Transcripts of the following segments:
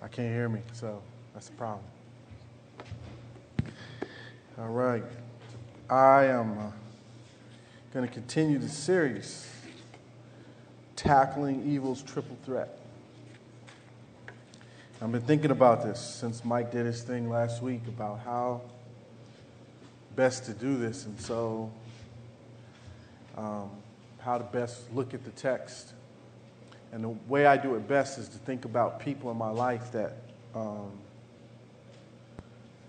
I can't hear me, so that's the problem. All right. I am uh, going to continue the series, Tackling Evil's Triple Threat. I've been thinking about this since Mike did his thing last week about how best to do this, and so um, how to best look at the text. And the way I do it best is to think about people in my life that um,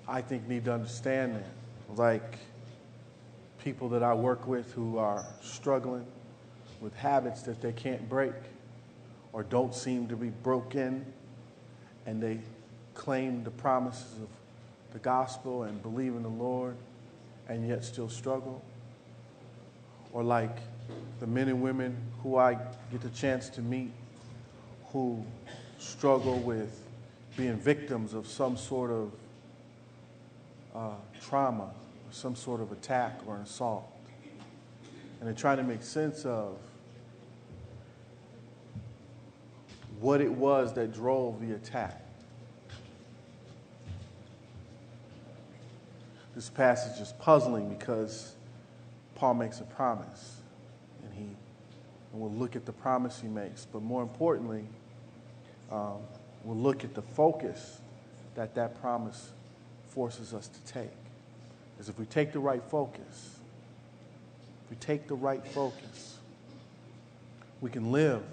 I think need to understand that. Like people that I work with who are struggling with habits that they can't break or don't seem to be broken, and they claim the promises of the gospel and believe in the Lord and yet still struggle. Or like the men and women who I get the chance to meet who struggle with being victims of some sort of uh, trauma, some sort of attack or an assault. And they're trying to make sense of what it was that drove the attack. This passage is puzzling because Paul makes a promise and we'll look at the promise he makes. But more importantly, um, we'll look at the focus that that promise forces us to take. Because if we take the right focus, if we take the right focus, we can live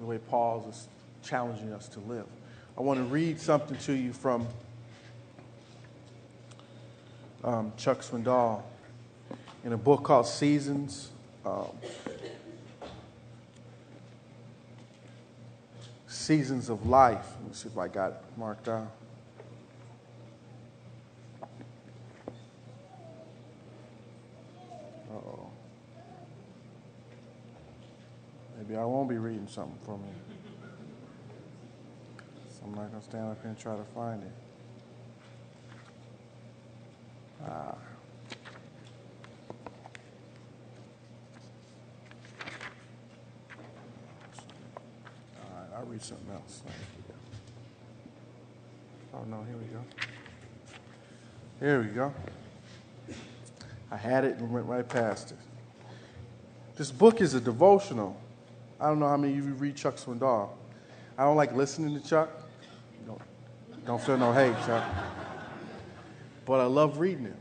the way Paul is challenging us to live. I want to read something to you from um, Chuck Swindoll in a book called Seasons. Um, seasons of life. Let me see if I got it marked down. oh. Maybe I won't be reading something for me. So I'm not going to stand up here and try to find it. Ah. I'll read something else. Oh, no, here we go. Here we go. I had it and went right past it. This book is a devotional. I don't know how many of you read Chuck Swindoll. I don't like listening to Chuck. Don't, don't feel no hate, Chuck. But I love reading it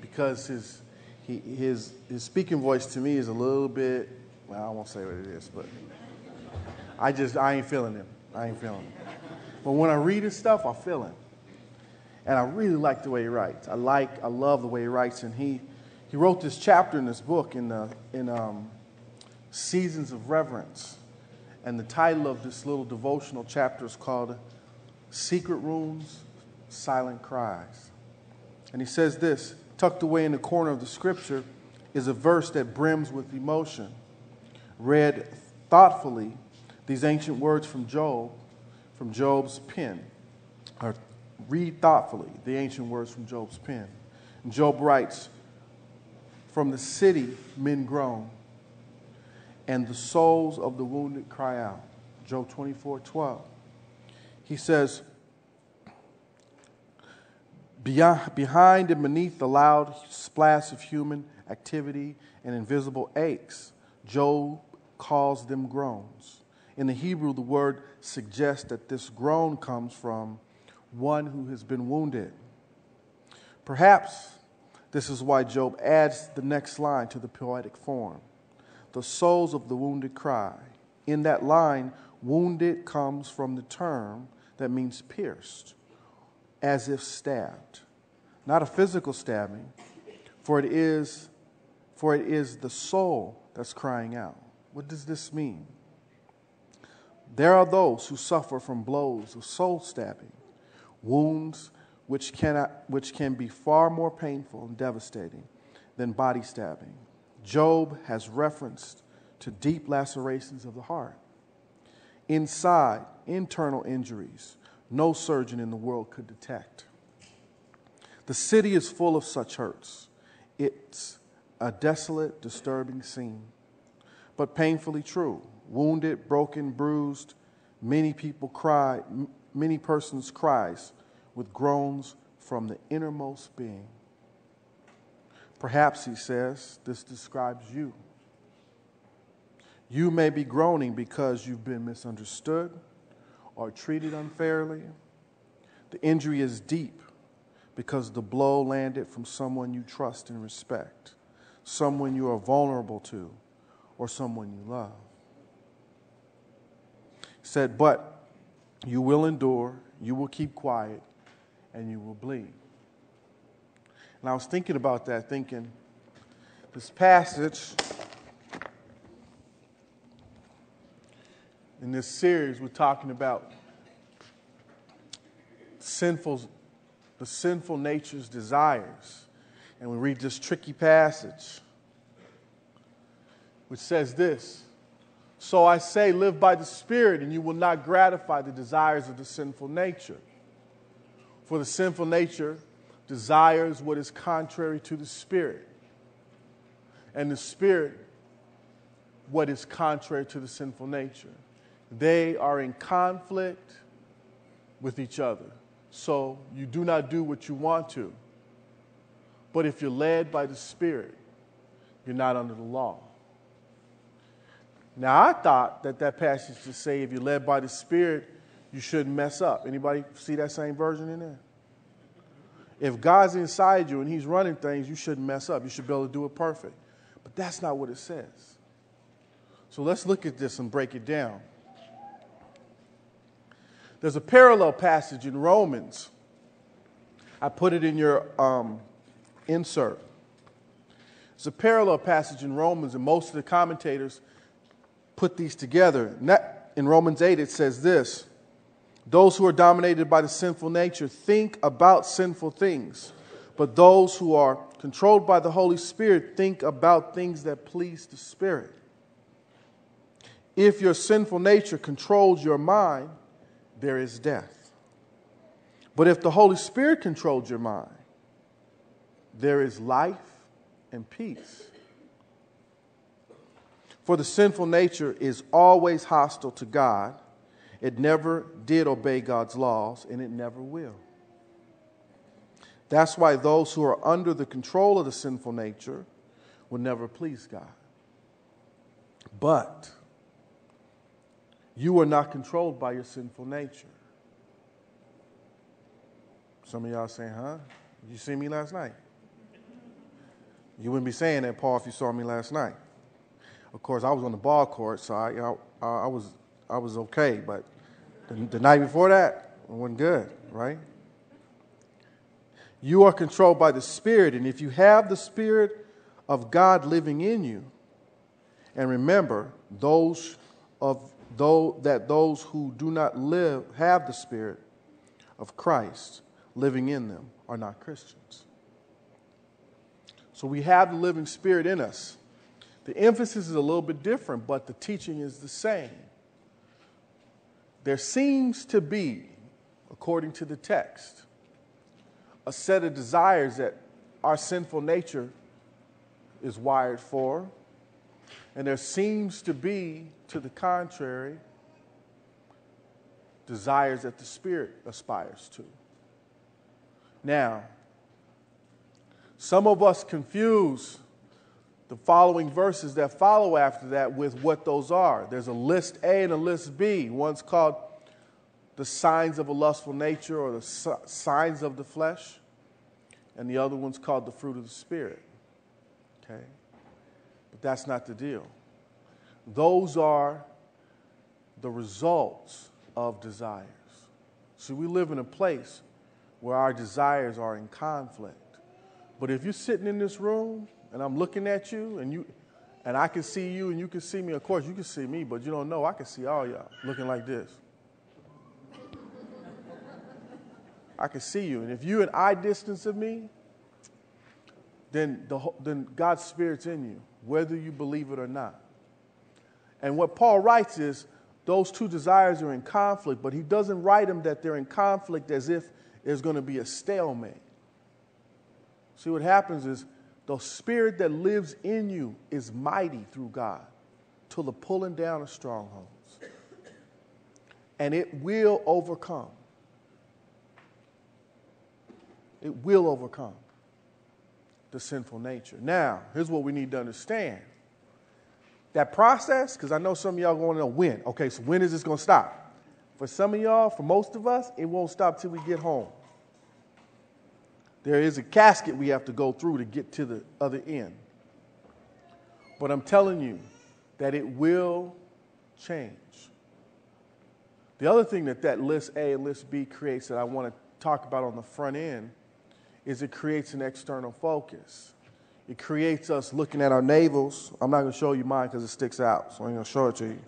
because his, he, his, his speaking voice to me is a little bit, well, I won't say what it is, but I just, I ain't feeling him. I ain't feeling him. But when I read his stuff, I feel him. And I really like the way he writes. I like, I love the way he writes. And he, he wrote this chapter in this book in, the, in um, Seasons of Reverence. And the title of this little devotional chapter is called Secret Rooms, Silent Cries. And he says this tucked away in the corner of the scripture is a verse that brims with emotion. Read thoughtfully these ancient words from Job, from Job's pen, read thoughtfully the ancient words from Job's pen. And Job writes, From the city men groan, and the souls of the wounded cry out. Job 24 12. He says, Behind and beneath the loud splash of human activity and invisible aches, Job calls them groans. In the Hebrew, the word suggests that this groan comes from one who has been wounded. Perhaps this is why Job adds the next line to the poetic form The souls of the wounded cry. In that line, wounded comes from the term that means pierced, as if stabbed. Not a physical stabbing, for it is, for it is the soul that's crying out. What does this mean? There are those who suffer from blows of soul stabbing, wounds which, cannot, which can be far more painful and devastating than body stabbing. Job has referenced to deep lacerations of the heart. Inside, internal injuries no surgeon in the world could detect. The city is full of such hurts. It's a desolate, disturbing scene, but painfully true wounded, broken, bruised. Many people cry, many persons' cries with groans from the innermost being. Perhaps, he says, this describes you. You may be groaning because you've been misunderstood or treated unfairly. The injury is deep because the blow landed from someone you trust and respect, someone you are vulnerable to, or someone you love. Said, But you will endure, you will keep quiet, and you will bleed. And I was thinking about that, thinking, this passage in this series, we're talking about sinful, the sinful nature's desires. And we read this tricky passage, which says this So I say, live by the Spirit, and you will not gratify the desires of the sinful nature. For the sinful nature desires what is contrary to the Spirit, and the Spirit what is contrary to the sinful nature. They are in conflict with each other. So you do not do what you want to. But if you're led by the Spirit, you're not under the law. Now, I thought that that passage to say if you're led by the Spirit, you shouldn't mess up. Anybody see that same version in there? If God's inside you and He's running things, you shouldn't mess up. You should be able to do it perfect. But that's not what it says. So let's look at this and break it down. There's a parallel passage in Romans. I put it in your um, insert. It's a parallel passage in Romans, and most of the commentators put these together. In Romans 8, it says this Those who are dominated by the sinful nature think about sinful things, but those who are controlled by the Holy Spirit think about things that please the Spirit. If your sinful nature controls your mind, there is death. But if the Holy Spirit controls your mind, there is life and peace. For the sinful nature is always hostile to God. It never did obey God's laws, and it never will. That's why those who are under the control of the sinful nature will never please God. But you are not controlled by your sinful nature. Some of y'all saying, huh? You see me last night? You wouldn't be saying that, Paul, if you saw me last night. Of course, I was on the ball court, so I, you know, I, was, I was okay. But the, the night before that, it wasn't good, right? You are controlled by the Spirit, and if you have the Spirit of God living in you, and remember, those of though that those who do not live have the spirit of Christ living in them are not Christians. So we have the living spirit in us. The emphasis is a little bit different, but the teaching is the same. There seems to be, according to the text, a set of desires that our sinful nature is wired for and there seems to be, to the contrary, desires that the Spirit aspires to. Now, some of us confuse the following verses that follow after that with what those are. There's a list A and a list B. One's called the signs of a lustful nature or the signs of the flesh, and the other one's called the fruit of the Spirit. Okay? But that's not the deal. Those are the results of desires. See, we live in a place where our desires are in conflict. But if you're sitting in this room and I'm looking at you and you and I can see you and you can see me, of course you can see me, but you don't know I can see all y'all looking like this. I can see you. And if you're an eye distance of me, then, the, then God's Spirit's in you whether you believe it or not. And what Paul writes is those two desires are in conflict, but he doesn't write them that they're in conflict as if there's going to be a stalemate. See, what happens is the spirit that lives in you is mighty through God to the pulling down of strongholds. and it will overcome. It will overcome the sinful nature. Now, here's what we need to understand that process, because I know some of y'all want to know when. Okay, so when is this going to stop? For some of y'all, for most of us, it won't stop till we get home. There is a casket we have to go through to get to the other end. But I'm telling you that it will change. The other thing that that list A and list B creates that I want to talk about on the front end is it creates an external focus. It creates us looking at our navels. I'm not going to show you mine because it sticks out, so I'm going to show it to you.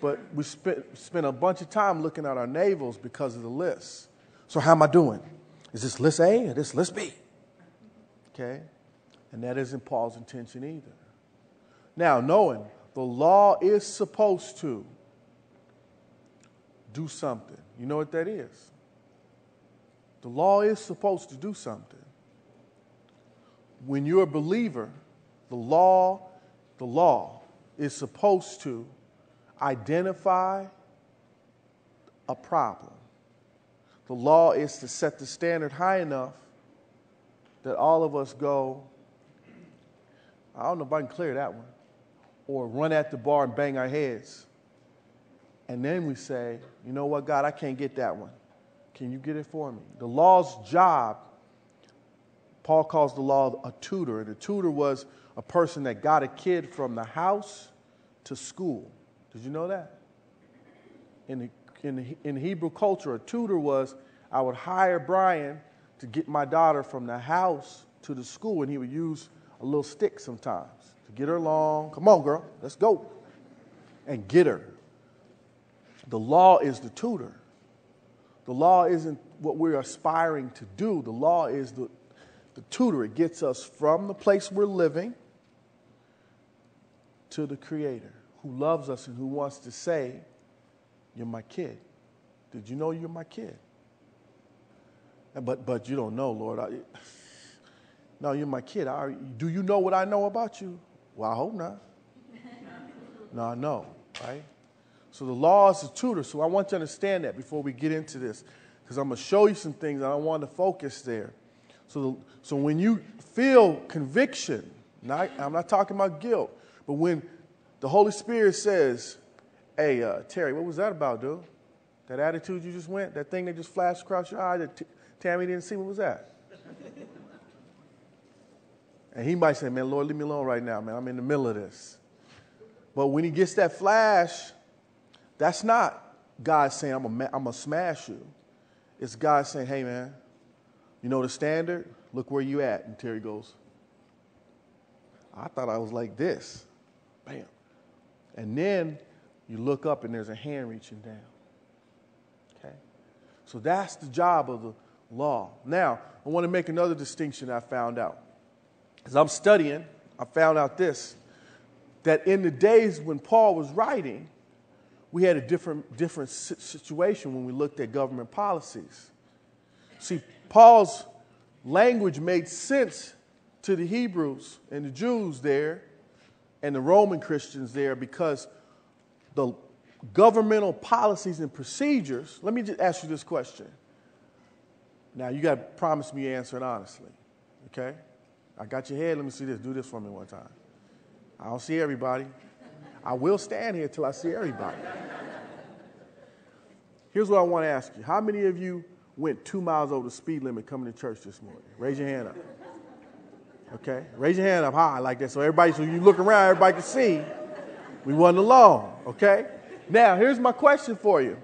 But we spent, spent a bunch of time looking at our navels because of the list. So, how am I doing? Is this list A or this list B? Okay? And that isn't Paul's intention either. Now, knowing the law is supposed to do something, you know what that is? The law is supposed to do something. When you're a believer, the law, the law is supposed to identify a problem. The law is to set the standard high enough that all of us go, I don't know if I can clear that one, or run at the bar and bang our heads. And then we say, you know what, God, I can't get that one. Can you get it for me? The law's job, Paul calls the law a tutor. And a tutor was a person that got a kid from the house to school. Did you know that? In the, in in Hebrew culture, a tutor was I would hire Brian to get my daughter from the house to the school, and he would use a little stick sometimes to get her along. Come on, girl, let's go. And get her. The law is the tutor. The law isn't what we're aspiring to do. The law is the, the tutor. It gets us from the place we're living to the Creator who loves us and who wants to say, You're my kid. Did you know you're my kid? But, but you don't know, Lord. I, no, you're my kid. I, do you know what I know about you? Well, I hope not. no, I know, right? So the law is a tutor. So I want you to understand that before we get into this, because I'm going to show you some things I want to focus there. So, the, so when you feel conviction, not, I'm not talking about guilt, but when the Holy Spirit says, hey, uh, Terry, what was that about, dude? That attitude you just went, that thing that just flashed across your eye that t- Tammy didn't see, what was that? and he might say, man, Lord, leave me alone right now, man. I'm in the middle of this. But when he gets that flash, that's not God saying, I'm going to smash you. It's God saying, hey, man, you know the standard? Look where you at. And Terry goes, I thought I was like this. Bam. And then you look up and there's a hand reaching down. Okay? So that's the job of the law. Now, I want to make another distinction I found out. As I'm studying, I found out this that in the days when Paul was writing, we had a different, different situation when we looked at government policies. See, Paul's language made sense to the Hebrews and the Jews there and the Roman Christians there because the governmental policies and procedures. Let me just ask you this question. Now, you got to promise me you answer it honestly, okay? I got your head. Let me see this. Do this for me one time. I don't see everybody. I will stand here till I see everybody. Here's what I want to ask you. How many of you went two miles over the speed limit coming to church this morning? Raise your hand up. Okay? Raise your hand up high like that so everybody, so you look around, everybody can see we wasn't alone. Okay? Now, here's my question for you.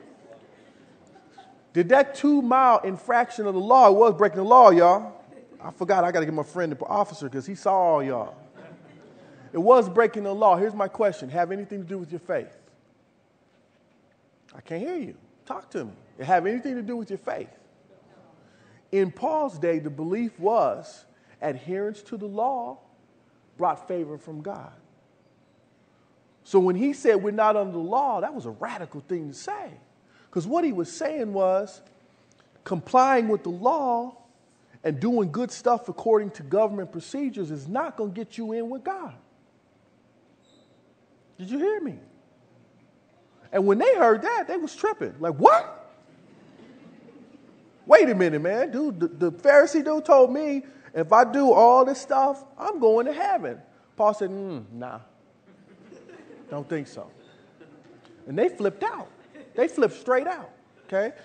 Did that two mile infraction of the law, it was breaking the law, y'all. I forgot, I got to get my friend the officer because he saw all y'all. It was breaking the law. Here's my question Have anything to do with your faith? I can't hear you. Talk to me. It have anything to do with your faith? In Paul's day, the belief was adherence to the law brought favor from God. So when he said we're not under the law, that was a radical thing to say. Because what he was saying was complying with the law and doing good stuff according to government procedures is not going to get you in with God. Did you hear me? And when they heard that, they was tripping. Like, what? Wait a minute, man. Dude, the, the Pharisee dude told me if I do all this stuff, I'm going to heaven. Paul said, mm, nah. Don't think so. And they flipped out. They flipped straight out. Okay?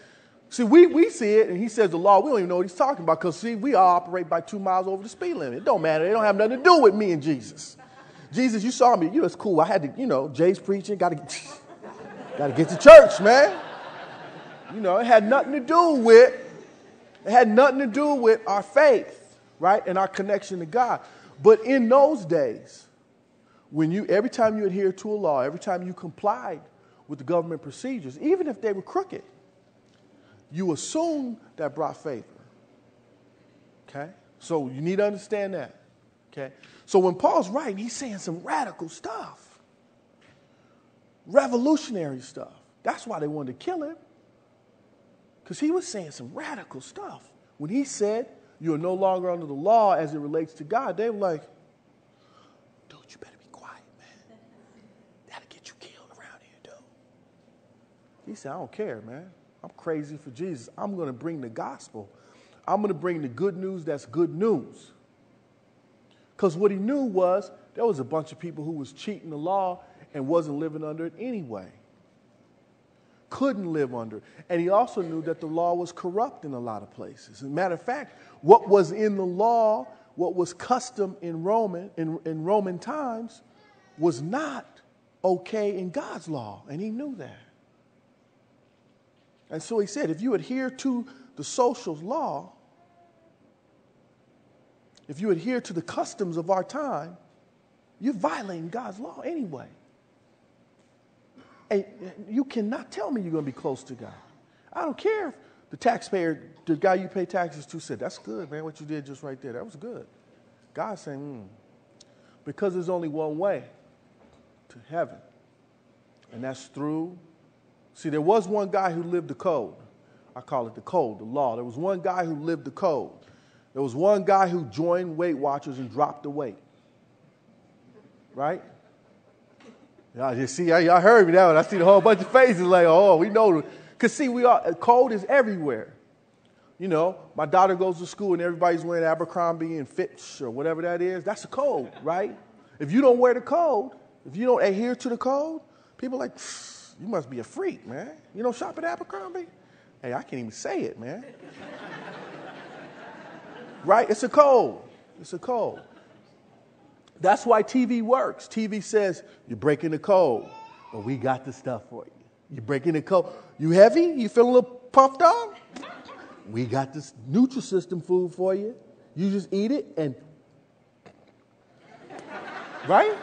See, we, we see it, and he says the law, we don't even know what he's talking about because, see, we all operate by two miles over the speed limit. It don't matter. It don't have nothing to do with me and Jesus. Jesus, you saw me. You it's cool. I had to, you know, Jay's preaching. Got to, got to get to church, man. You know, it had nothing to do with, it had nothing to do with our faith, right, and our connection to God. But in those days, when you, every time you adhere to a law, every time you complied with the government procedures, even if they were crooked, you assume that brought favor. Okay? So you need to understand that. Okay? So when Paul's writing, he's saying some radical stuff, revolutionary stuff. That's why they wanted to kill him. Because he was saying some radical stuff. When he said, You are no longer under the law as it relates to God, they were like, Dude, you better be quiet, man. That'll get you killed around here, dude. He said, I don't care, man. I'm crazy for Jesus. I'm going to bring the gospel. I'm going to bring the good news that's good news. Because what he knew was there was a bunch of people who was cheating the law and wasn't living under it anyway. Couldn't live under it. And he also knew that the law was corrupt in a lot of places. As a matter of fact, what was in the law, what was custom in Roman, in, in Roman times, was not okay in God's law. And he knew that. And so he said, if you adhere to the social law, if you adhere to the customs of our time, you're violating God's law anyway. And you cannot tell me you're going to be close to God. I don't care if the taxpayer, the guy you pay taxes to, said, That's good, man, what you did just right there. That was good. God's saying, mm. Because there's only one way to heaven, and that's through See, there was one guy who lived the code. I call it the code, the law. There was one guy who lived the code. There was one guy who joined Weight Watchers and dropped the weight. Right? Y'all just see, y'all heard me that one. I see a whole bunch of faces like, oh, we know. Because see, we are, code is everywhere. You know, my daughter goes to school and everybody's wearing Abercrombie and Fitch or whatever that is. That's the code, right? If you don't wear the code, if you don't adhere to the code, people are like, you must be a freak, man. You don't shop at Abercrombie? Hey, I can't even say it, man. right? It's a code. It's a code. That's why TV works. TV says, you're breaking the code, but we got the stuff for you. You're breaking the code. You heavy? You feeling a little puffed up? We got this Nutrisystem food for you. You just eat it and. Right?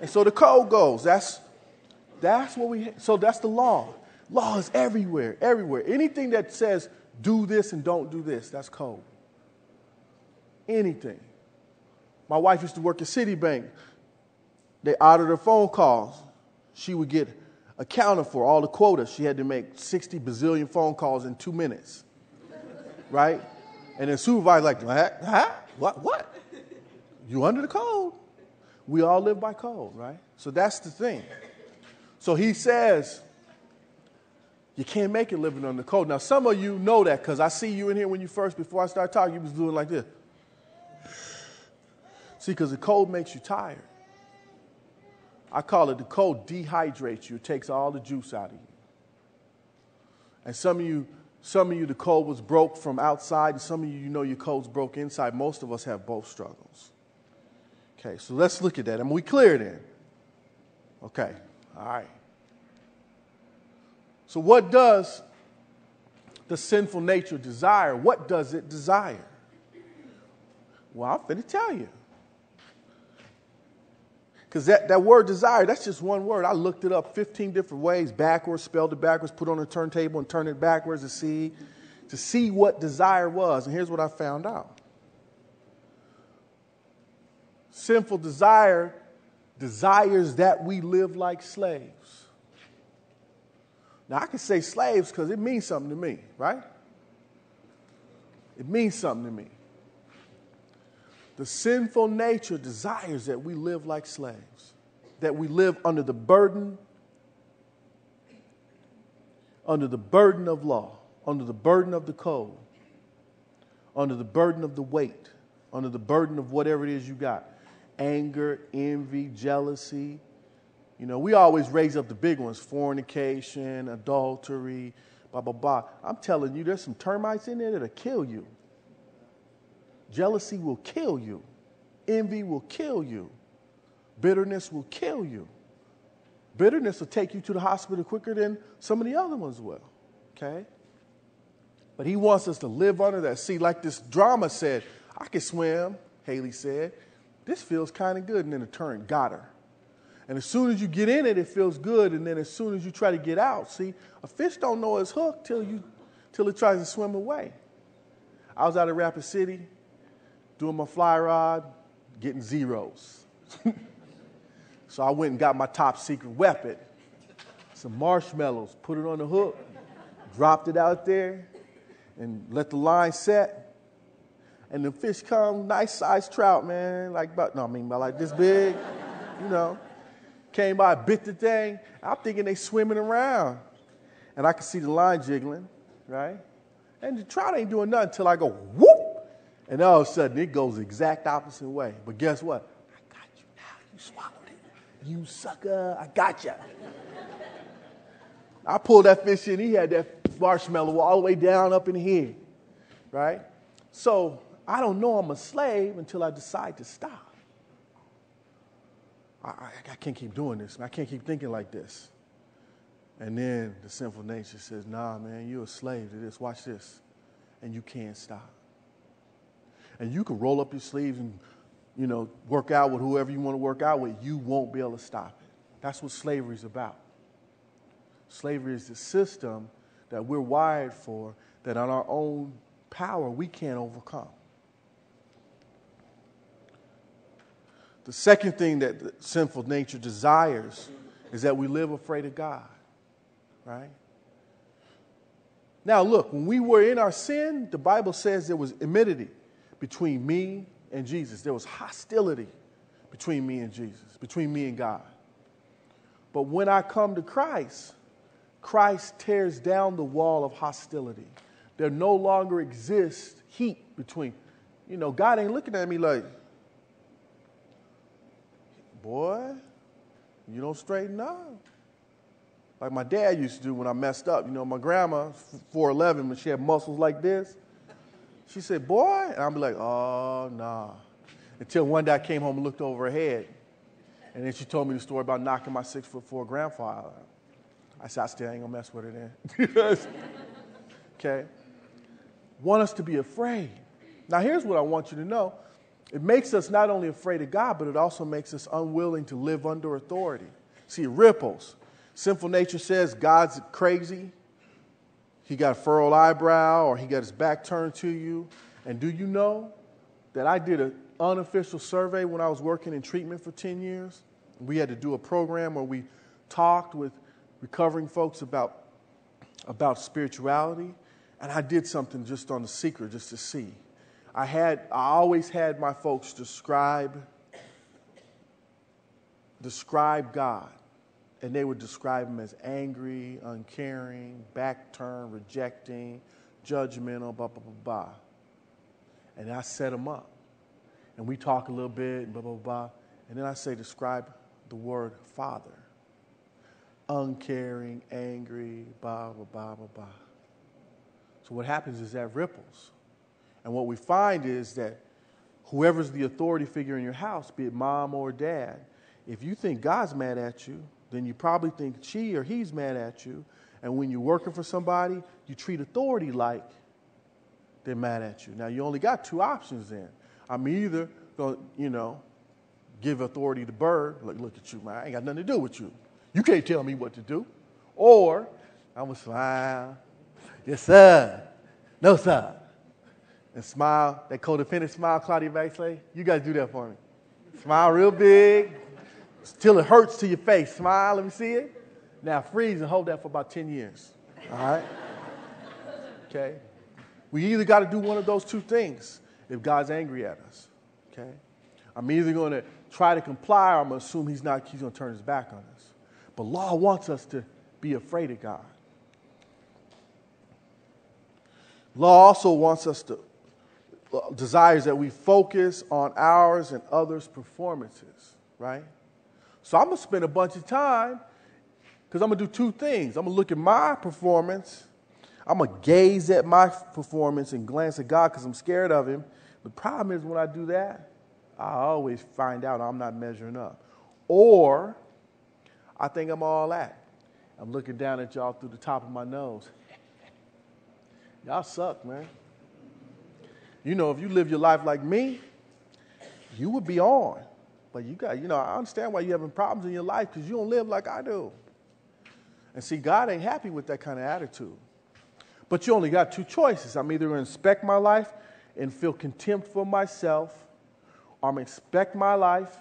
And so the code goes. That's that's what we, so that's the law. Law is everywhere, everywhere. Anything that says do this and don't do this, that's code. Anything. My wife used to work at Citibank. They audited her phone calls. She would get accounted for all the quotas. She had to make 60 bazillion phone calls in two minutes. right? And then supervisor like, huh? What? What? You under the code. We all live by code, right? So that's the thing. So he says, you can't make it living under the cold. Now, some of you know that because I see you in here when you first, before I start talking, you was doing like this. See, because the cold makes you tired. I call it the cold dehydrates you. It takes all the juice out of you. And some of you, some of you, the cold was broke from outside, and some of you, you know your cold's broke inside. Most of us have both struggles. Okay, so let's look at that. And we clear then. Okay. All right. So, what does the sinful nature desire? What does it desire? Well, I'm going to tell you. Because that, that word desire, that's just one word. I looked it up 15 different ways, backwards, spelled it backwards, put on a turntable and turned it backwards to see, to see what desire was. And here's what I found out. Sinful desire desires that we live like slaves. Now, I can say slaves because it means something to me, right? It means something to me. The sinful nature desires that we live like slaves, that we live under the burden under the burden of law, under the burden of the code, under the burden of the weight, under the burden of whatever it is you got anger, envy, jealousy. You know, we always raise up the big ones fornication, adultery, blah, blah, blah. I'm telling you, there's some termites in there that'll kill you. Jealousy will kill you, envy will kill you, bitterness will kill you. Bitterness will take you to the hospital quicker than some of the other ones will. Okay? But he wants us to live under that. See, like this drama said, I can swim, Haley said. This feels kind of good. And then it turned, got her. And as soon as you get in it, it feels good. And then as soon as you try to get out, see, a fish don't know it's hooked till, you, till it tries to swim away. I was out at Rapid City doing my fly rod, getting zeros. So I went and got my top secret weapon some marshmallows, put it on the hook, dropped it out there, and let the line set. And the fish come, nice sized trout, man, like about, no, I mean, about like this big, you know. Came by, bit the thing. I'm thinking they swimming around. And I could see the line jiggling, right? And the trout ain't doing nothing until I go whoop. And all of a sudden it goes the exact opposite way. But guess what? I got you now. You swallowed it. you sucker, I got you. I pulled that fish in, he had that marshmallow all the way down up in here, right? So I don't know I'm a slave until I decide to stop. I, I, I can't keep doing this. I can't keep thinking like this. And then the sinful nature says, nah, man, you're a slave to this. Watch this. And you can't stop. And you can roll up your sleeves and you know, work out with whoever you want to work out with, you won't be able to stop it. That's what slavery is about. Slavery is the system that we're wired for that on our own power we can't overcome. The second thing that the sinful nature desires is that we live afraid of God, right? Now, look, when we were in our sin, the Bible says there was enmity between me and Jesus. There was hostility between me and Jesus, between me and God. But when I come to Christ, Christ tears down the wall of hostility. There no longer exists heat between. You know, God ain't looking at me like, boy, you don't straighten up. Like my dad used to do when I messed up. You know, my grandma, 4'11, when she had muscles like this, she said, Boy. And I'll be like, Oh, nah. Until one day I came home and looked over her head. And then she told me the story about knocking my six foot four grandfather out. I said, I still ain't gonna mess with her then. okay? Want us to be afraid. Now, here's what I want you to know it makes us not only afraid of God, but it also makes us unwilling to live under authority. See, it ripples. Sinful nature says God's crazy, he got a furrowed eyebrow or he got his back turned to you. And do you know that I did an unofficial survey when I was working in treatment for 10 years? We had to do a program where we talked with recovering folks about, about spirituality. And I did something just on the secret, just to see. I had I always had my folks describe describe God and they would describe him as angry, uncaring, back turned, rejecting, judgmental, blah, blah, blah, blah. And I set him up. And we talk a little bit, blah, blah, blah. And then I say, describe the word father. Uncaring, angry, blah, blah, blah, blah, blah. So what happens is that ripples. And what we find is that whoever's the authority figure in your house, be it mom or dad, if you think God's mad at you, then you probably think she or he's mad at you. And when you're working for somebody, you treat authority like they're mad at you. Now, you only got two options then. I'm either going to, you know, give authority to Bird, like, look at you, man, I ain't got nothing to do with you. You can't tell me what to do. Or I'm going to smile, yes, sir, no, sir. And smile, that codependent smile, Claudia Baxley, you guys do that for me. Smile real big, till it hurts to your face. Smile, let me see it. Now freeze and hold that for about 10 years. All right? Okay? We either got to do one of those two things if God's angry at us. Okay? I'm either going to try to comply or I'm going to assume he's not, he's going to turn his back on us. But law wants us to be afraid of God. Law also wants us to, desires that we focus on ours and others' performances, right? So I'm going to spend a bunch of time because I'm going to do two things. I'm going to look at my performance. I'm going to gaze at my performance and glance at God because I'm scared of Him. The problem is when I do that, I always find out I'm not measuring up. Or I think I'm all that. I'm looking down at y'all through the top of my nose. y'all suck, man. You know, if you live your life like me, you would be on. But you got, you know, I understand why you're having problems in your life because you don't live like I do. And see, God ain't happy with that kind of attitude. But you only got two choices. I'm either going to inspect my life and feel contempt for myself, or I'm going to inspect my life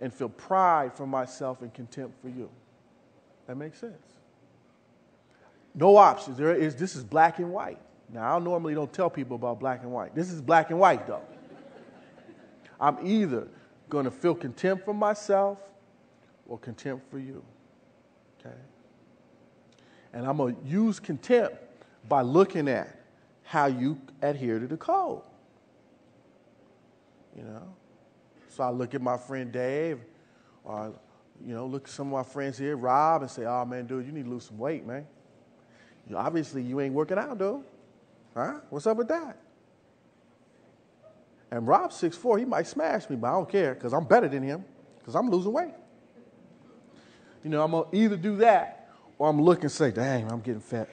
and feel pride for myself and contempt for you. That makes sense. No options. There is, this is black and white. Now, I normally don't tell people about black and white. This is black and white, though. I'm either going to feel contempt for myself or contempt for you. Okay? And I'm going to use contempt by looking at how you adhere to the code. You know? So I look at my friend Dave, or, you know, look at some of my friends here, Rob, and say, oh, man, dude, you need to lose some weight, man. You know, obviously, you ain't working out, dude. Huh? What's up with that? And Rob's 6'4", he might smash me, but I don't care because I'm better than him because I'm losing weight. You know, I'm going to either do that or I'm looking and say, dang, I'm getting fat.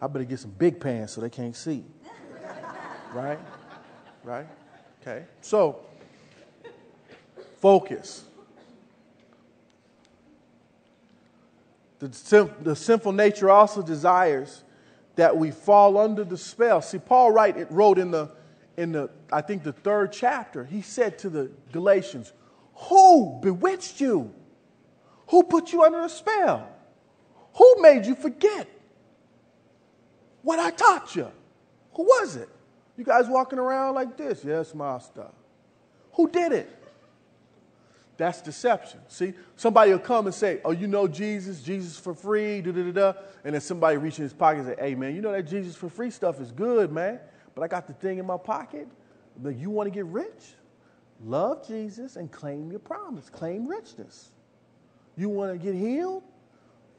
I better get some big pants so they can't see. right? Right? Okay. So, focus. The, the sinful nature also desires that we fall under the spell. See, Paul wrote in the, in the, I think the third chapter, he said to the Galatians, Who bewitched you? Who put you under a spell? Who made you forget what I taught you? Who was it? You guys walking around like this? Yes, master. Who did it? That's deception. See, somebody will come and say, Oh, you know Jesus, Jesus for free, da da da da. And then somebody reach in his pocket and say, Hey, man, you know that Jesus for free stuff is good, man. But I got the thing in my pocket. But you want to get rich? Love Jesus and claim your promise, claim richness. You want to get healed?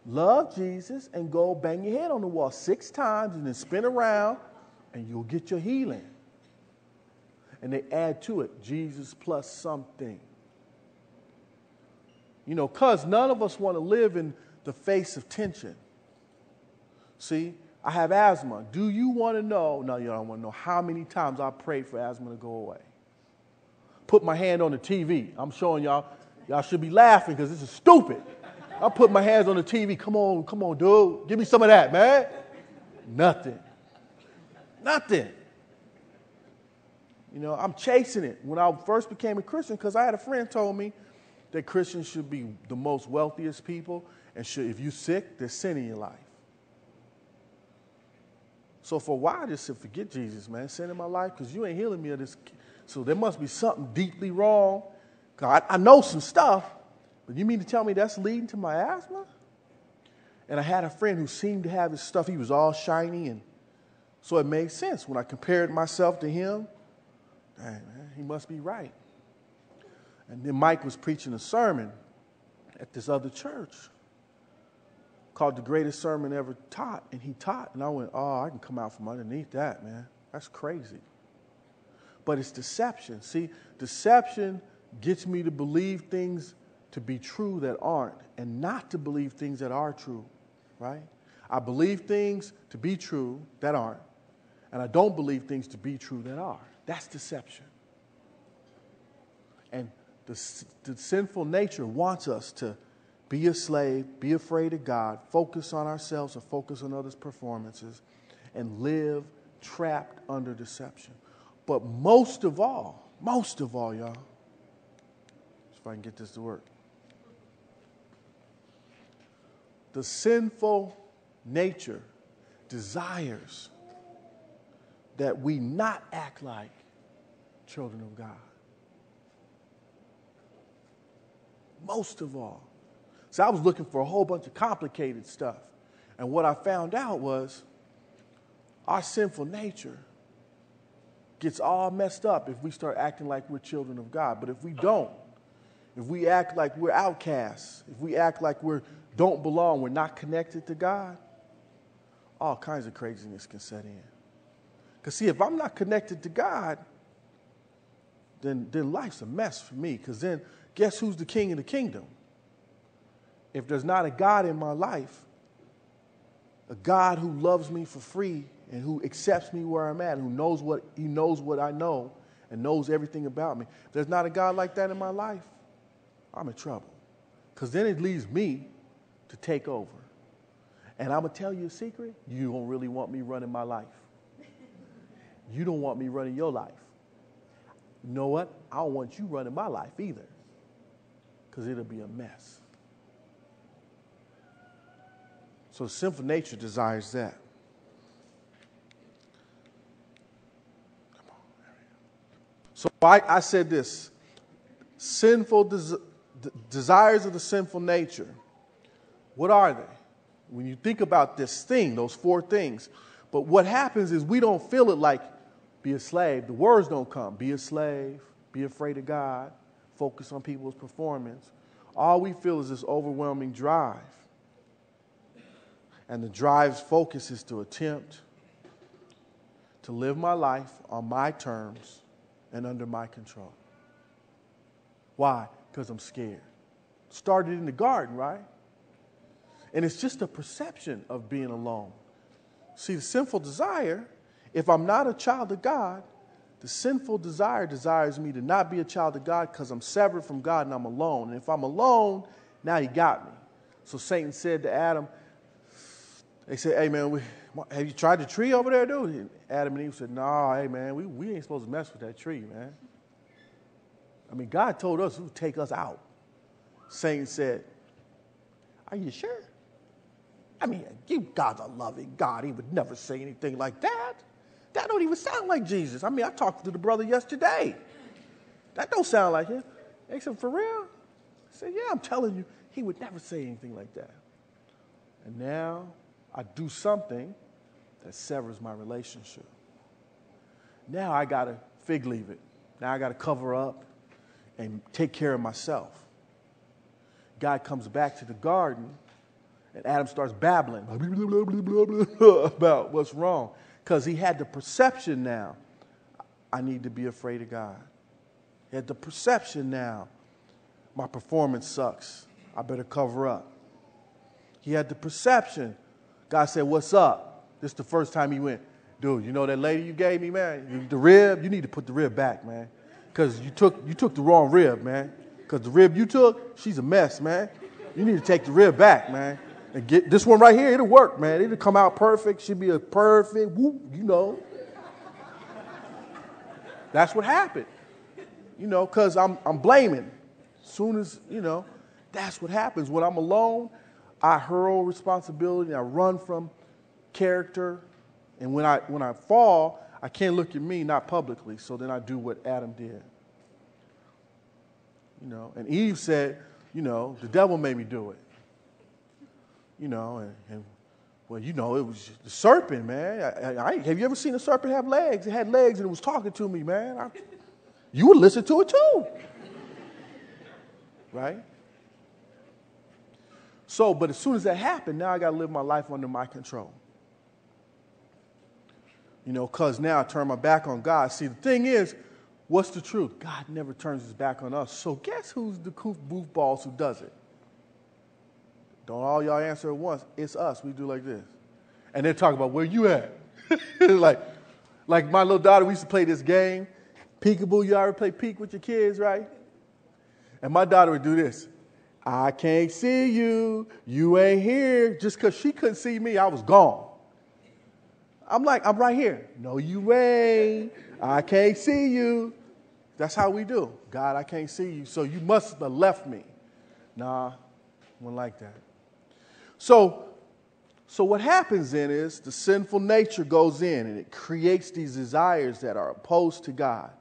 Love Jesus and go bang your head on the wall six times and then spin around and you'll get your healing. And they add to it Jesus plus something. You know, because none of us want to live in the face of tension. See, I have asthma. Do you want to know? No, you don't want to know how many times I prayed for asthma to go away. Put my hand on the TV. I'm showing y'all. Y'all should be laughing because this is stupid. I put my hands on the TV. Come on, come on, dude. Give me some of that, man. Nothing. Nothing. You know, I'm chasing it. When I first became a Christian, because I had a friend told me that Christians should be the most wealthiest people, and should, if you're sick, there's sin in your life. So for a while, I just said, forget Jesus, man. Sin in my life, because you ain't healing me of this. So there must be something deeply wrong. God, I know some stuff, but you mean to tell me that's leading to my asthma? And I had a friend who seemed to have his stuff. He was all shiny, and so it made sense when I compared myself to him. Dang, man, he must be right. And then Mike was preaching a sermon at this other church called The Greatest Sermon Ever Taught. And he taught, and I went, Oh, I can come out from underneath that, man. That's crazy. But it's deception. See, deception gets me to believe things to be true that aren't and not to believe things that are true, right? I believe things to be true that aren't, and I don't believe things to be true that are. That's deception. And the, the sinful nature wants us to be a slave, be afraid of God, focus on ourselves or focus on others' performances, and live trapped under deception. But most of all, most of all, y'all, if I can get this to work, the sinful nature desires that we not act like children of God. Most of all. So I was looking for a whole bunch of complicated stuff. And what I found out was our sinful nature gets all messed up if we start acting like we're children of God. But if we don't, if we act like we're outcasts, if we act like we don't belong, we're not connected to God, all kinds of craziness can set in. Because, see, if I'm not connected to God, then, then life's a mess for me. Because then, guess who's the king of the kingdom? If there's not a God in my life, a God who loves me for free and who accepts me where I'm at, who knows what he knows what I know and knows everything about me. If there's not a God like that in my life, I'm in trouble. Because then it leaves me to take over. And I'm to tell you a secret you don't really want me running my life. You don't want me running your life. You know what? I don't want you running my life either. Because it'll be a mess. So sinful nature desires that. So I, I said this sinful des- desires of the sinful nature. What are they? When you think about this thing, those four things. But what happens is we don't feel it like be a slave. The words don't come. Be a slave, be afraid of God, focus on people's performance. All we feel is this overwhelming drive. And the drive's focus is to attempt to live my life on my terms and under my control. Why? Because I'm scared. Started in the garden, right? And it's just a perception of being alone. See, the sinful desire, if I'm not a child of God, the sinful desire desires me to not be a child of God because I'm severed from God and I'm alone. And if I'm alone, now He got me. So Satan said to Adam, they said, hey, man, we, have you tried the tree over there, dude? And Adam and Eve said, no, nah, hey, man, we, we ain't supposed to mess with that tree, man. I mean, God told us to take us out. Satan said, are you sure? I mean, you God's a loving God. He would never say anything like that. That don't even sound like Jesus. I mean, I talked to the brother yesterday. That don't sound like him. They said, for real? I said, yeah, I'm telling you, he would never say anything like that. And now I do something that severs my relationship. Now I got to fig leave it. Now I got to cover up and take care of myself. God comes back to the garden and Adam starts babbling about what's wrong because he had the perception now I need to be afraid of God. He had the perception now my performance sucks. I better cover up. He had the perception God said, What's up? This is the first time he went, Dude, you know that lady you gave me, man? The rib, you need to put the rib back, man. Because you took, you took the wrong rib, man. Because the rib you took, she's a mess, man. You need to take the rib back, man. And get this one right here, it'll work, man. It'll come out perfect. She'll be a perfect, whoop, you know. That's what happened. You know, because I'm, I'm blaming. Soon as, you know, that's what happens. When I'm alone, I hurl responsibility, I run from character, and when I, when I fall, I can't look at me, not publicly, so then I do what Adam did. You know, and Eve said, you know, the devil made me do it. You know, and, and well, you know, it was the serpent, man. I, I, have you ever seen a serpent have legs? It had legs and it was talking to me, man. You would listen to it too. Right? So, but as soon as that happened, now I got to live my life under my control. You know, because now I turn my back on God. See, the thing is, what's the truth? God never turns his back on us. So, guess who's the goofballs who does it? Don't all y'all answer at once. It's us. We do like this. And they're talking about where you at. like, like my little daughter, we used to play this game, peekaboo. You ever play peek with your kids, right? And my daughter would do this. I can't see you. You ain't here. Just because she couldn't see me, I was gone. I'm like, I'm right here. No, you ain't. I can't see you. That's how we do. God, I can't see you. So you must have left me. Nah, one like that. So, so what happens then is the sinful nature goes in and it creates these desires that are opposed to God.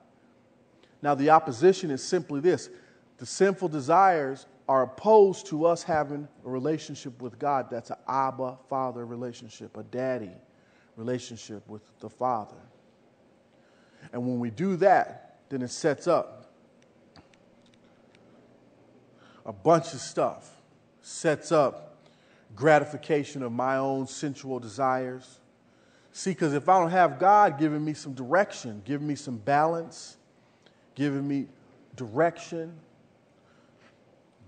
Now, the opposition is simply this the sinful desires are opposed to us having a relationship with God that's an Abba Father relationship, a daddy relationship with the Father. And when we do that, then it sets up a bunch of stuff, sets up gratification of my own sensual desires. See, because if I don't have God giving me some direction, giving me some balance, giving me direction,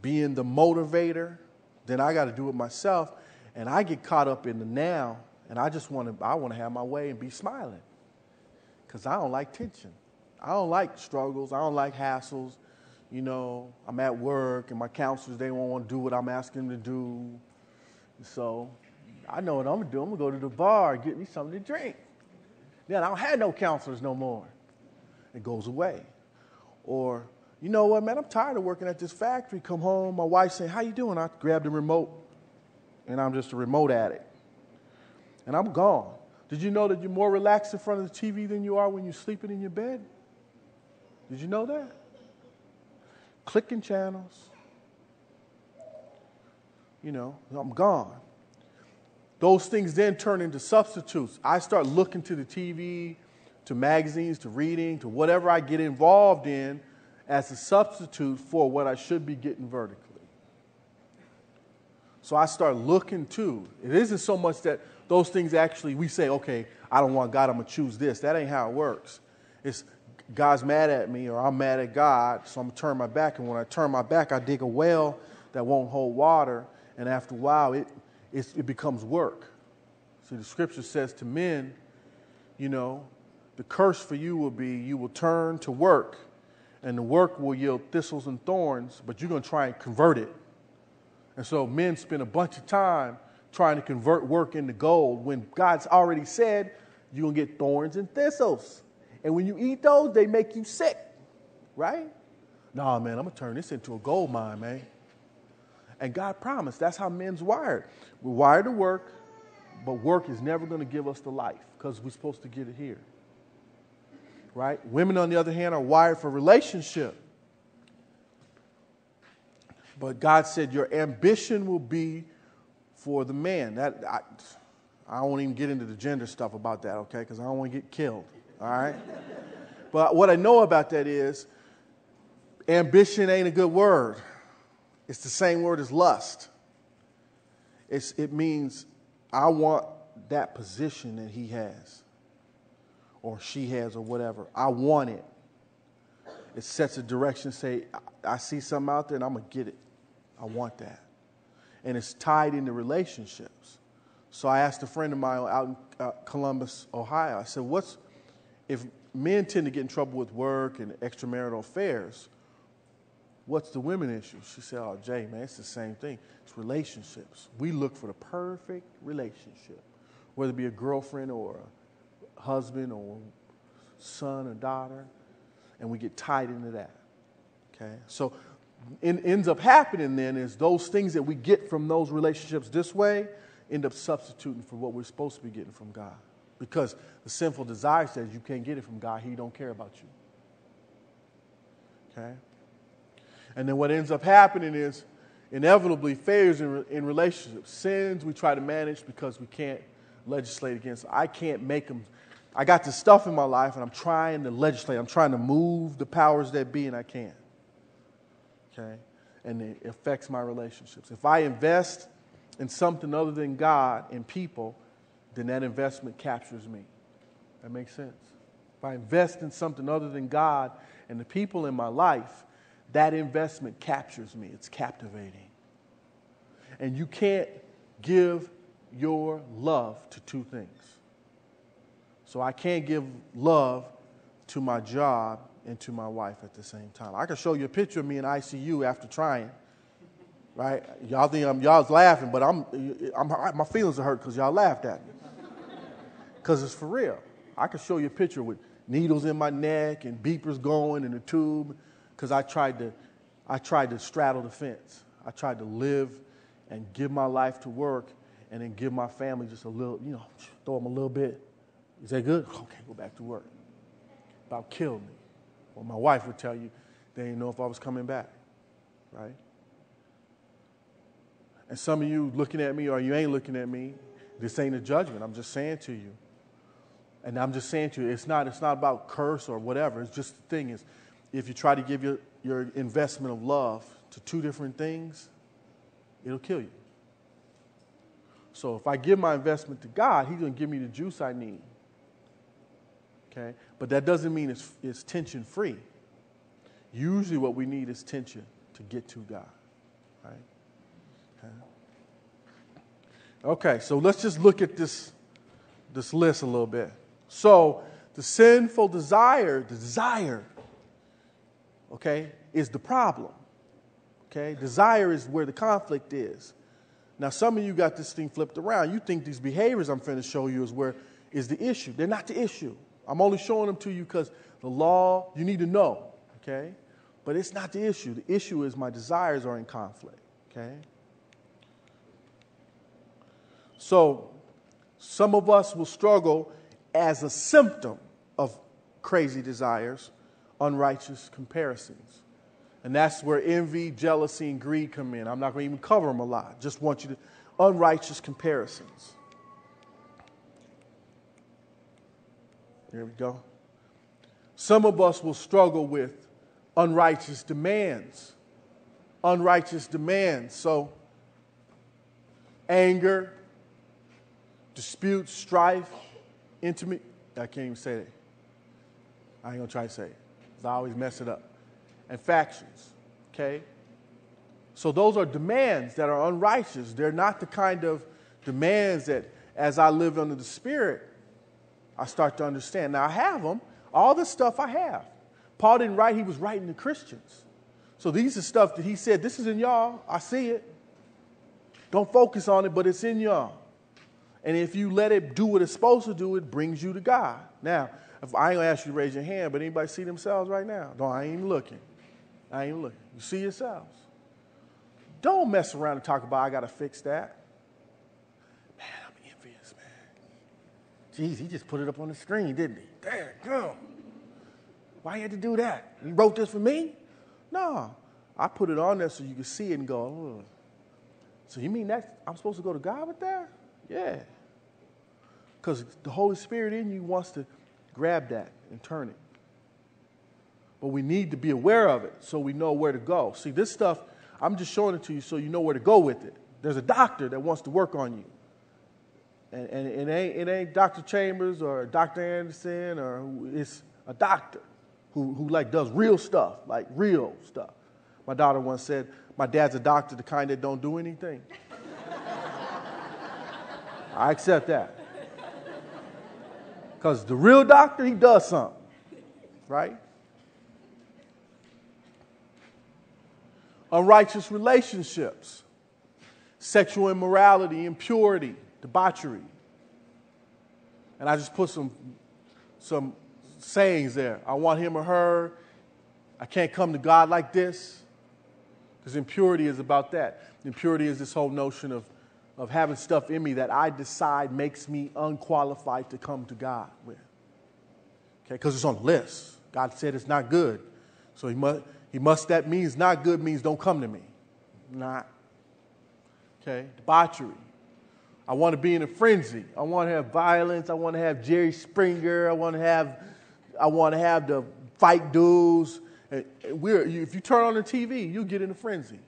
being the motivator, then I got to do it myself. And I get caught up in the now, and I just want to I want to have my way and be smiling. Cuz I don't like tension. I don't like struggles. I don't like hassles. You know, I'm at work and my counselors they won't want to do what I'm asking them to do. So, I know what I'm to do. I'm to go to the bar, get me something to drink. Then I don't have no counselors no more. It goes away. Or you know what, man, I'm tired of working at this factory. Come home, my wife saying, How you doing? I grab the remote, and I'm just a remote addict. And I'm gone. Did you know that you're more relaxed in front of the TV than you are when you're sleeping in your bed? Did you know that? Clicking channels. You know, I'm gone. Those things then turn into substitutes. I start looking to the TV, to magazines, to reading, to whatever I get involved in as a substitute for what I should be getting vertically. So I start looking too. It isn't so much that those things actually, we say, okay, I don't want God, I'm going to choose this. That ain't how it works. It's God's mad at me or I'm mad at God, so I'm going to turn my back. And when I turn my back, I dig a well that won't hold water. And after a while, it, it becomes work. See, the scripture says to men, you know, the curse for you will be you will turn to work and the work will yield thistles and thorns, but you're going to try and convert it. And so men spend a bunch of time trying to convert work into gold when God's already said you're going to get thorns and thistles. And when you eat those, they make you sick, right? Nah, man, I'm going to turn this into a gold mine, man. And God promised that's how men's wired. We're wired to work, but work is never going to give us the life because we're supposed to get it here right? Women, on the other hand, are wired for relationship. But God said your ambition will be for the man. That I, I won't even get into the gender stuff about that, okay? Because I don't want to get killed. All right. but what I know about that is ambition ain't a good word. It's the same word as lust. It's, it means I want that position that he has or she has or whatever. I want it. It sets a direction, say, I see something out there and I'm going to get it. I want that. And it's tied into relationships. So I asked a friend of mine out in uh, Columbus, Ohio, I said, what's, if men tend to get in trouble with work and extramarital affairs, what's the women issue? She said, oh, Jay, man, it's the same thing. It's relationships. We look for the perfect relationship, whether it be a girlfriend or a husband or son or daughter, and we get tied into that. Okay? So it ends up happening then is those things that we get from those relationships this way end up substituting for what we're supposed to be getting from God. Because the sinful desire says you can't get it from God, He don't care about you. Okay? And then what ends up happening is inevitably failures in, in relationships. Sins we try to manage because we can't legislate against. I can't make them I got this stuff in my life and I'm trying to legislate. I'm trying to move the powers that be and I can't. Okay? And it affects my relationships. If I invest in something other than God and people, then that investment captures me. That makes sense. If I invest in something other than God and the people in my life, that investment captures me. It's captivating. And you can't give your love to two things. So I can't give love to my job and to my wife at the same time. I can show you a picture of me in ICU after trying. Right? Y'all think I'm y'all's laughing, but I'm, I'm my feelings are hurt because y'all laughed at me. Because it's for real. I can show you a picture with needles in my neck and beepers going in the tube because I tried to I tried to straddle the fence. I tried to live and give my life to work and then give my family just a little, you know, throw them a little bit is that good? Okay, go back to work. About killed me. Well, my wife would tell you they didn't know if I was coming back, right? And some of you looking at me or you ain't looking at me, this ain't a judgment. I'm just saying to you, And I'm just saying to you, it's not, it's not about curse or whatever. It's just the thing is, if you try to give your, your investment of love to two different things, it'll kill you. So if I give my investment to God, He's going to give me the juice I need. Okay? But that doesn't mean it's, it's tension free. Usually, what we need is tension to get to God. Right? Okay. okay, so let's just look at this, this list a little bit. So, the sinful desire, desire, okay, is the problem. Okay? Desire is where the conflict is. Now, some of you got this thing flipped around. You think these behaviors I'm to show you is where is the issue. They're not the issue. I'm only showing them to you because the law, you need to know, okay? But it's not the issue. The issue is my desires are in conflict, okay? So, some of us will struggle as a symptom of crazy desires, unrighteous comparisons. And that's where envy, jealousy, and greed come in. I'm not going to even cover them a lot. Just want you to, unrighteous comparisons. There we go. Some of us will struggle with unrighteous demands. Unrighteous demands. So, anger, dispute, strife, intimate. I can't even say that. I ain't gonna try to say it. I always mess it up. And factions. Okay? So those are demands that are unrighteous. They're not the kind of demands that, as I live under the Spirit, I start to understand. Now I have them. All the stuff I have. Paul didn't write, he was writing to Christians. So these are stuff that he said, this is in y'all. I see it. Don't focus on it, but it's in y'all. And if you let it do what it's supposed to do, it brings you to God. Now, if I ain't gonna ask you to raise your hand, but anybody see themselves right now? No, I ain't looking. I ain't looking. You see yourselves. Don't mess around and talk about I gotta fix that. Man, I'm envious, man. Jeez, he just put it up on the screen, didn't he? Damn, go. Why you had to do that? You wrote this for me? No. I put it on there so you can see it and go, oh. So you mean that I'm supposed to go to God with that? Yeah. Because the Holy Spirit in you wants to grab that and turn it. But we need to be aware of it so we know where to go. See, this stuff, I'm just showing it to you so you know where to go with it. There's a doctor that wants to work on you. And, and it, ain't, it ain't Dr. Chambers or Dr. Anderson or it's a doctor who, who like does real stuff, like real stuff. My daughter once said, my dad's a doctor, the kind that don't do anything. I accept that. Because the real doctor, he does something, right? Unrighteous relationships, sexual immorality, impurity, debauchery. And I just put some, some sayings there. I want him or her. I can't come to God like this. Because impurity is about that. Impurity is this whole notion of, of having stuff in me that I decide makes me unqualified to come to God with. Okay, because it's on the list. God said it's not good. So he must, he must, that means not good means don't come to me. Not. Okay, debauchery. I want to be in a frenzy. I want to have violence. I want to have Jerry Springer. I want to have I want to have the fight dudes. We're, if you turn on the TV, you get in a frenzy.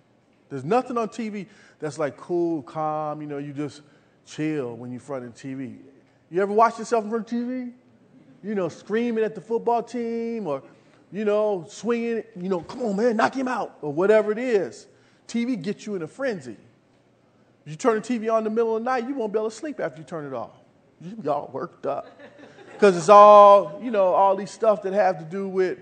There's nothing on TV that's like cool, calm, you know, you just chill when you're front of TV. You ever watch yourself in front of TV? You know, screaming at the football team or, you know, swinging, you know, come on, man, knock him out or whatever it is. TV gets you in a frenzy. You turn the TV on in the middle of the night, you won't be able to sleep after you turn it off. You be all worked up because it's all, you know, all these stuff that have to do with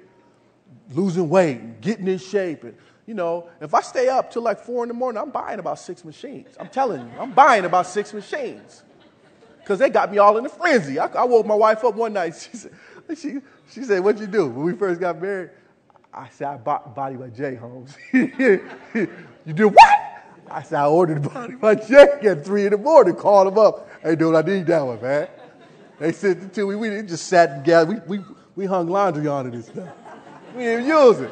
losing weight and getting in shape. And, you know, if I stay up till like four in the morning, I'm buying about six machines. I'm telling you, I'm buying about six machines because they got me all in a frenzy. I, I, woke my wife up one night. She said, she, she said, What'd you do? When we first got married, I said, I bought Body by Jay Holmes. you did what? I said, I ordered Body by Jake at three in the morning, called him up. Hey, dude, I need that one, man. They sent it to me. We just sat together. We, we, we hung laundry on it and stuff. We didn't use it.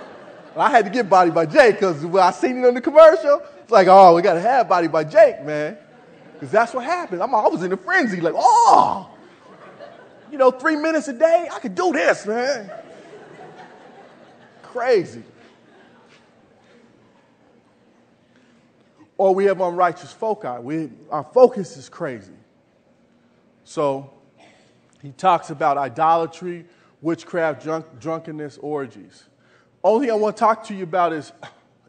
I had to get Body by Jake because when I seen it on the commercial, it's like, oh, we got to have Body by Jake, man. Because that's what happened. I'm, I was in a frenzy, like, oh. you know, three minutes a day, I could do this, man. Crazy. Or we have unrighteous foci. We, our focus is crazy. So he talks about idolatry, witchcraft, drunk, drunkenness, orgies. Only thing I want to talk to you about is,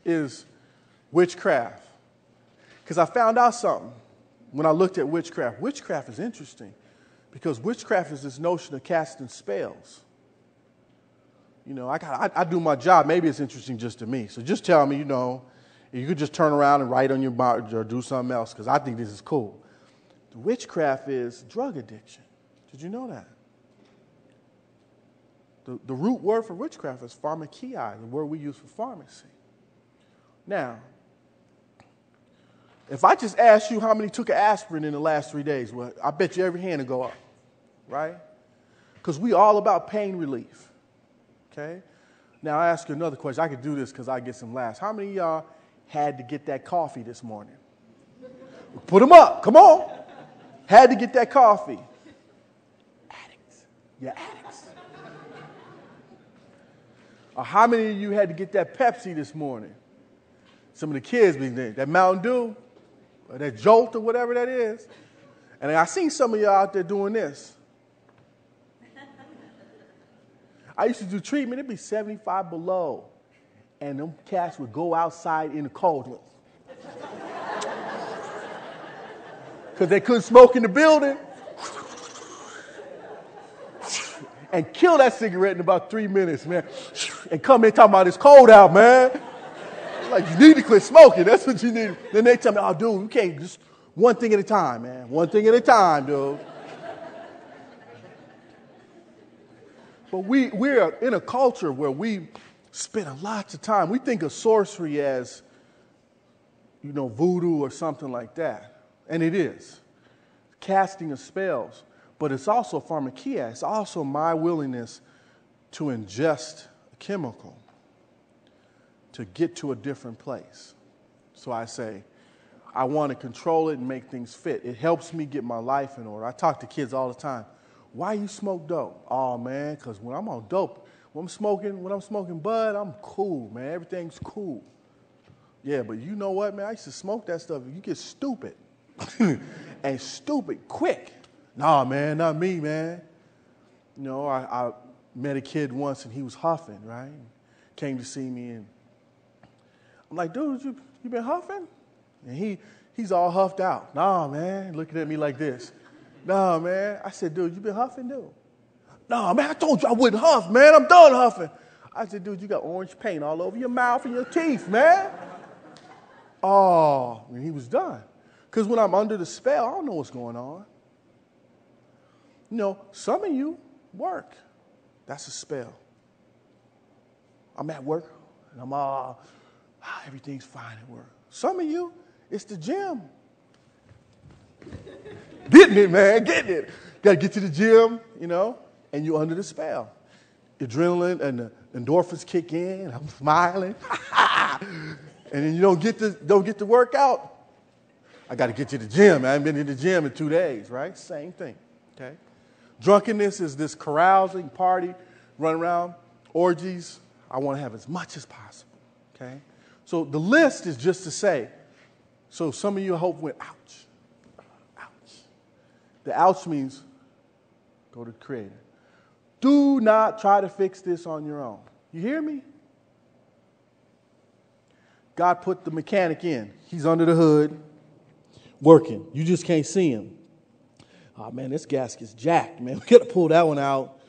is witchcraft. Because I found out something when I looked at witchcraft. Witchcraft is interesting because witchcraft is this notion of casting spells. You know, I, got, I, I do my job. Maybe it's interesting just to me. So just tell me, you know, you could just turn around and write on your board or do something else because I think this is cool. The witchcraft is drug addiction. Did you know that? The, the root word for witchcraft is pharmakeia, the word we use for pharmacy. Now, if I just ask you how many took an aspirin in the last three days, well, I bet you every hand will go up, right? Because we all about pain relief, okay? Now, I ask you another question. I could do this because I get some laughs. How many y'all had to get that coffee this morning? Put them up. Come on. Had to get that coffee. Addicts. You're addicts. or Uh, how many of you had to get that Pepsi this morning? Some of the kids. That Mountain Dew or that jolt or whatever that is. And I seen some of y'all out there doing this. I used to do treatment, it'd be 75 below. And them cats would go outside in the cold. Because they couldn't smoke in the building. And kill that cigarette in about three minutes, man. And come in talking about it's cold out, man. Like, you need to quit smoking. That's what you need. Then they tell me, oh, dude, you can't just one thing at a time, man. One thing at a time, dude. But we, we're in a culture where we spend a lot of time. We think of sorcery as, you know, voodoo or something like that. And it is. Casting of spells. But it's also pharmakeia. It's also my willingness to ingest a chemical to get to a different place. So I say, I want to control it and make things fit. It helps me get my life in order. I talk to kids all the time. Why you smoke dope? Oh man, because when I'm on dope, when I'm smoking, when I'm smoking bud, I'm cool, man. Everything's cool. Yeah, but you know what, man? I used to smoke that stuff. You get stupid. and stupid quick. Nah, man, not me, man. You know, I, I met a kid once and he was huffing, right? Came to see me and I'm like, dude, you, you been huffing? And he, he's all huffed out. Nah, man, looking at me like this. Nah, man. I said, dude, you been huffing, dude? Nah, man, I told you I wouldn't huff, man. I'm done huffing. I said, dude, you got orange paint all over your mouth and your teeth, man. Oh, and he was done. Because when I'm under the spell, I don't know what's going on. You know, some of you work. That's a spell. I'm at work and I'm all ah, everything's fine at work. Some of you, it's the gym. getting it, man, getting it. Got to get to the gym, you know, and you're under the spell. Adrenaline and the endorphins kick in. I'm smiling, and then you don't get to don't get to work out. I got to get to the gym. I haven't been in the gym in two days, right? Same thing. Okay. Drunkenness is this carousing party, run around, orgies. I want to have as much as possible. Okay. So the list is just to say, so some of you hope went, ouch, ouch. The ouch means go to the Creator. Do not try to fix this on your own. You hear me? God put the mechanic in. He's under the hood, working. You just can't see him. Oh man, this gasket's jacked, man. We gotta pull that one out.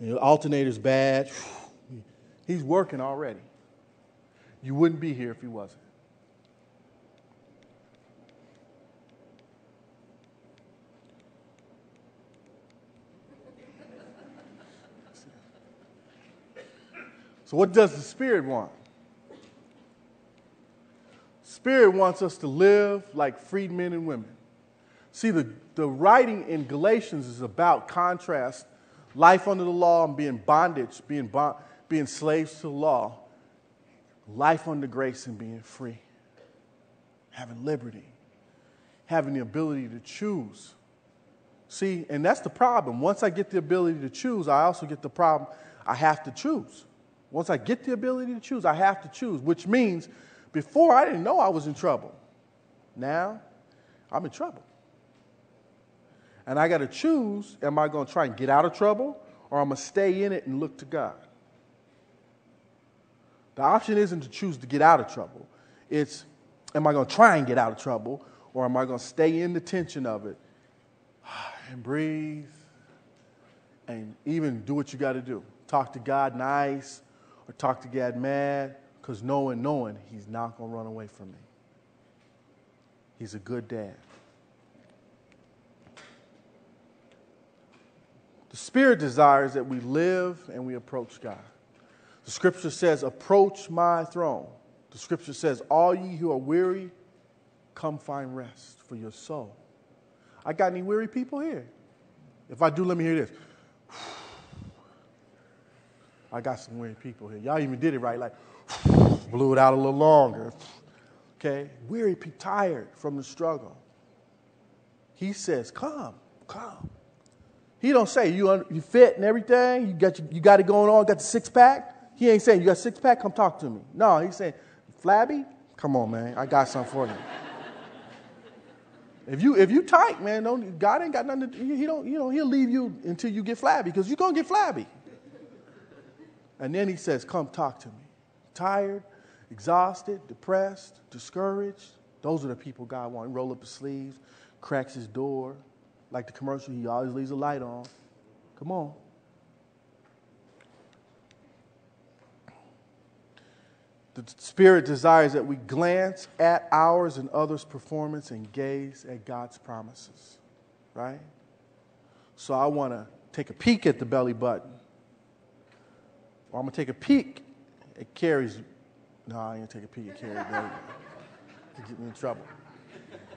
The alternator's bad. He's working already. You wouldn't be here if he wasn't. So, what does the Spirit want? Spirit wants us to live like freedmen and women. See, the, the writing in Galatians is about contrast, life under the law and being bondage, being, bond, being slaves to the law life under grace and being free, having liberty, having the ability to choose. See, and that's the problem. Once I get the ability to choose, I also get the problem I have to choose. Once I get the ability to choose, I have to choose, which means before I didn't know I was in trouble. Now I'm in trouble. And I got to choose am I going to try and get out of trouble or I'm going to stay in it and look to God? The option isn't to choose to get out of trouble. It's am I going to try and get out of trouble or am I going to stay in the tension of it and breathe and even do what you got to do? Talk to God nice or talk to God mad because knowing, knowing He's not going to run away from me. He's a good dad. The Spirit desires that we live and we approach God. The scripture says, Approach my throne. The scripture says, All ye who are weary, come find rest for your soul. I got any weary people here? If I do, let me hear this. I got some weary people here. Y'all even did it right, like blew it out a little longer. Okay? Weary, tired from the struggle. He says, Come, come. He don't say you, you fit and everything. You got, you got it going on, got the six pack. He ain't saying, You got six pack? Come talk to me. No, he's saying, Flabby? Come on, man. I got something for you. If you if you tight, man, don't, God ain't got nothing to he don't, you know, he'll leave you until you get flabby, because you're gonna get flabby. And then he says, Come talk to me. Tired, exhausted, depressed, discouraged. Those are the people God wants. Roll up his sleeves, cracks his door. Like the commercial, he always leaves a light on. Come on. The Spirit desires that we glance at ours and others' performance and gaze at God's promises, right? So I want to take a peek at the belly button. Or I'm going to take a peek at Carrie's. No, I ain't going to take a peek at Carrie's belly to get me in trouble.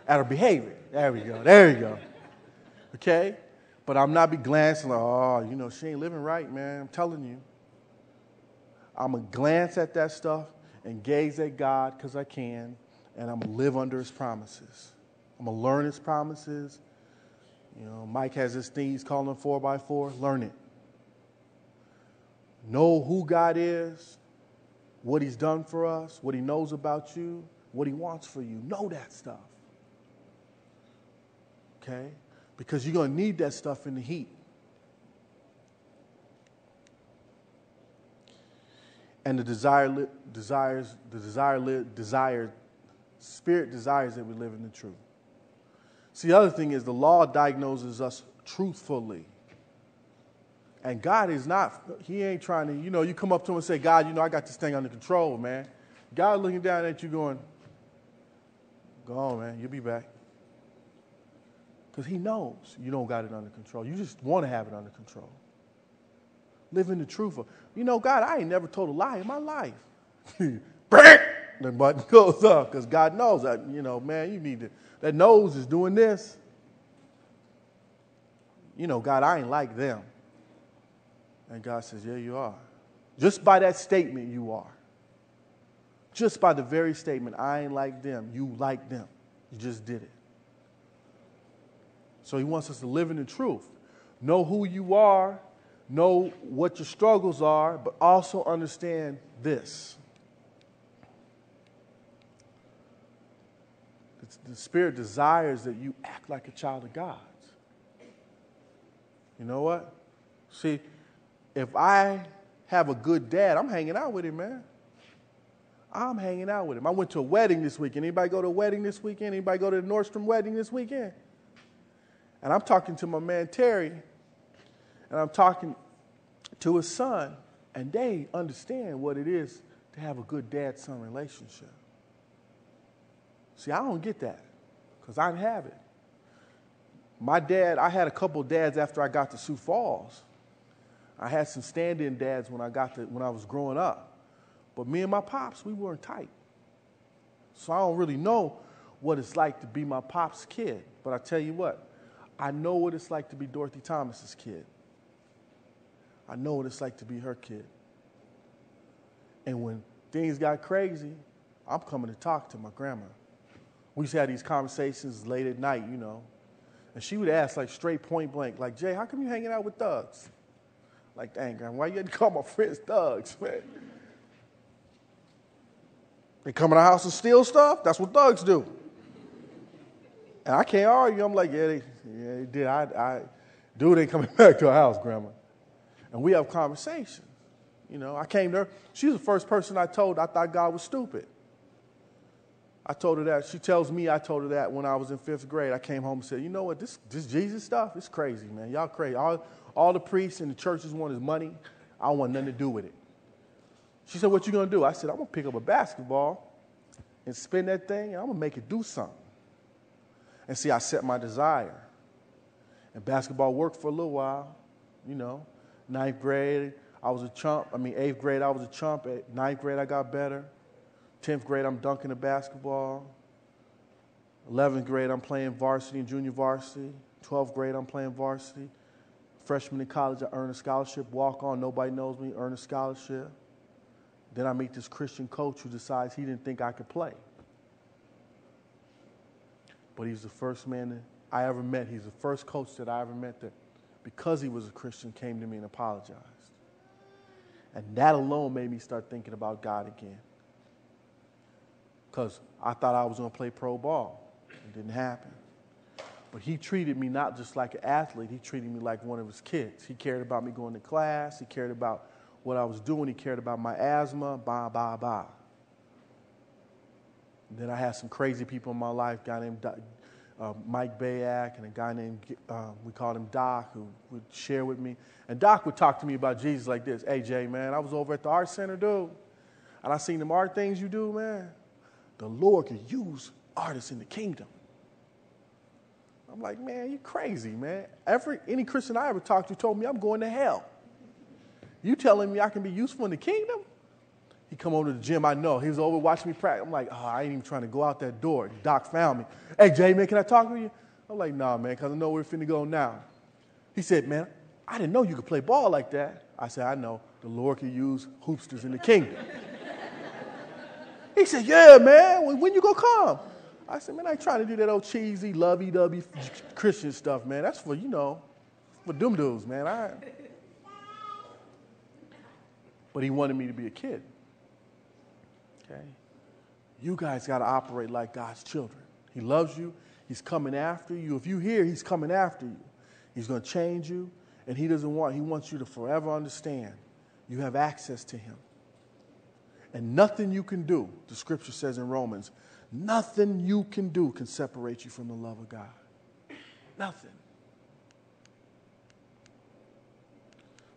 At her behavior. There we go. There we go. Okay? But I'm not be glancing like, oh, you know, she ain't living right, man. I'm telling you. I'm going to glance at that stuff and gaze at God because I can, and I'm going to live under His promises. I'm going to learn His promises. You know, Mike has this thing he's calling four by four. Learn it. Know who God is, what He's done for us, what He knows about you, what He wants for you. Know that stuff. Okay? Because you're going to need that stuff in the heat. and the desire, desires, the desire, desire, spirit desires that we live in the truth. See, the other thing is the law diagnoses us truthfully. And God is not, He ain't trying to, you know, you come up to Him and say, God, you know, I got this thing under control, man. God looking down at you going, Go on, man, you'll be back. Because He knows you don't got it under control. You just want to have it under control living the truth. Of, you know, God, I ain't never told a lie in my life. the button goes up because God knows that, you know, man, you need to, that nose is doing this. You know, God, I ain't like them. And God says, yeah, you are. Just by that statement, you are. Just by the very statement, I ain't like them, you like them. You just did it. So he wants us to live in the truth. Know who you are know what your struggles are, but also understand this. The Spirit desires that you act like a child of God. You know what? See, if I have a good dad, I'm hanging out with him, man. I'm hanging out with him. I went to a wedding this weekend. Anybody go to a wedding this weekend? Anybody go to the Nordstrom wedding this weekend? And I'm talking to my man Terry, and I'm talking to his son, and they understand what it is to have a good dad son relationship. See, I don't get that because I didn't have it. My dad, I had a couple dads after I got to Sioux Falls. I had some stand in dads when I, got to, when I was growing up. But me and my pops, we weren't tight. So I don't really know what it's like to be my pop's kid. But I tell you what, I know what it's like to be Dorothy Thomas's kid. I know what it's like to be her kid. And when things got crazy, I'm coming to talk to my grandma. We used to have these conversations late at night, you know. And she would ask, like, straight point blank, like, Jay, how come you hanging out with thugs? Like, dang, God, why you had to call my friends thugs, man? They come in our house and steal stuff? That's what thugs do. And I can't argue. I'm like, yeah, they, yeah, they did. I, I, dude ain't coming back to our house, Grandma. And we have conversations. You know, I came there. She was the first person I told I thought God was stupid. I told her that. She tells me I told her that when I was in fifth grade. I came home and said, you know what, this, this Jesus stuff is crazy, man. Y'all crazy. All, all the priests and the churches want is money. I want nothing to do with it. She said, what you going to do? I said, I'm going to pick up a basketball and spin that thing, and I'm going to make it do something. And see, I set my desire. And basketball worked for a little while, you know. Ninth grade, I was a chump. I mean, eighth grade, I was a chump. At ninth grade, I got better. Tenth grade, I'm dunking the basketball. Eleventh grade, I'm playing varsity and junior varsity. Twelfth grade, I'm playing varsity. Freshman in college, I earn a scholarship. Walk on, nobody knows me, earn a scholarship. Then I meet this Christian coach who decides he didn't think I could play. But he's the first man that I ever met. He's the first coach that I ever met that, because he was a Christian, came to me and apologized. And that alone made me start thinking about God again. Because I thought I was going to play pro ball. It didn't happen. But he treated me not just like an athlete, he treated me like one of his kids. He cared about me going to class, he cared about what I was doing, he cared about my asthma, blah, blah, blah. Then I had some crazy people in my life, guy named uh, Mike Bayak and a guy named, uh, we called him Doc, who would share with me. And Doc would talk to me about Jesus like this Hey, Jay, man, I was over at the art center, dude, and I seen them art things you do, man. The Lord can use artists in the kingdom. I'm like, man, you crazy, man. Every any Christian I ever talked to told me I'm going to hell. You telling me I can be useful in the kingdom? He come over to the gym. I know. He was over watching me practice. I'm like, oh, I ain't even trying to go out that door. Doc found me. Hey, Jay, man, can I talk to you? I'm like, nah, man, because I know we're finna go now. He said, man, I didn't know you could play ball like that. I said, I know. The Lord can use hoopsters in the kingdom. he said, yeah, man, when, you gonna come? I said, man, I ain't trying to do that old cheesy, lovey-dovey Christian stuff, man. That's for, you know, for them dudes, man. I... But he wanted me to be a kid. Okay? You guys got to operate like God's children. He loves you. He's coming after you. If you hear, He's coming after you. He's going to change you, and He doesn't want, He wants you to forever understand you have access to Him. And nothing you can do, the scripture says in Romans, nothing you can do can separate you from the love of God. Nothing.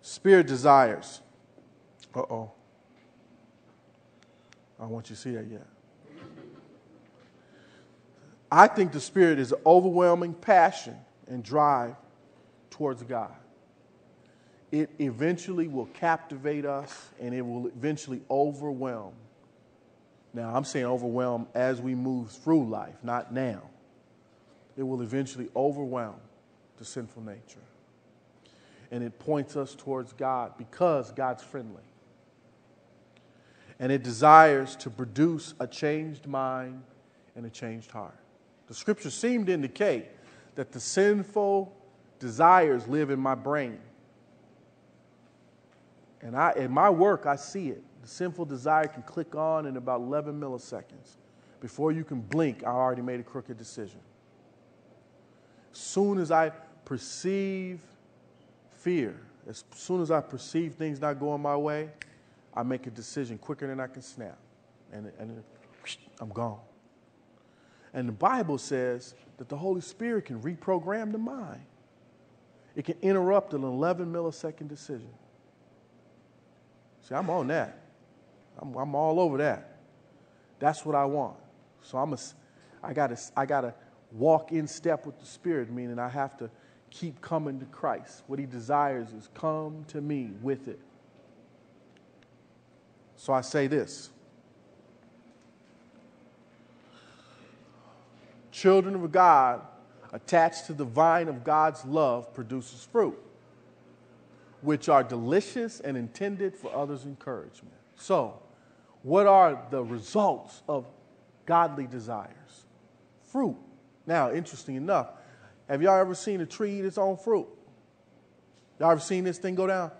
Spirit desires. Uh oh. I want you to see that yet. I think the Spirit is overwhelming passion and drive towards God. It eventually will captivate us and it will eventually overwhelm. Now, I'm saying overwhelm as we move through life, not now. It will eventually overwhelm the sinful nature. And it points us towards God because God's friendly and it desires to produce a changed mind and a changed heart. The scriptures seem to indicate that the sinful desires live in my brain. And I, in my work, I see it. The sinful desire can click on in about 11 milliseconds. Before you can blink, I already made a crooked decision. As soon as I perceive fear, as soon as I perceive things not going my way, I make a decision quicker than I can snap. And, and I'm gone. And the Bible says that the Holy Spirit can reprogram the mind. It can interrupt an 11 millisecond decision. See, I'm on that. I'm, I'm all over that. That's what I want. So I'm a, I gotta, I gotta walk in step with the Spirit, meaning I have to keep coming to Christ. What He desires is come to me with it. So I say this Children of God attached to the vine of God's love produces fruit, which are delicious and intended for others' encouragement. So, what are the results of godly desires? Fruit. Now, interesting enough, Have y'all ever seen a tree eat its own fruit? Y'all ever seen this thing go down?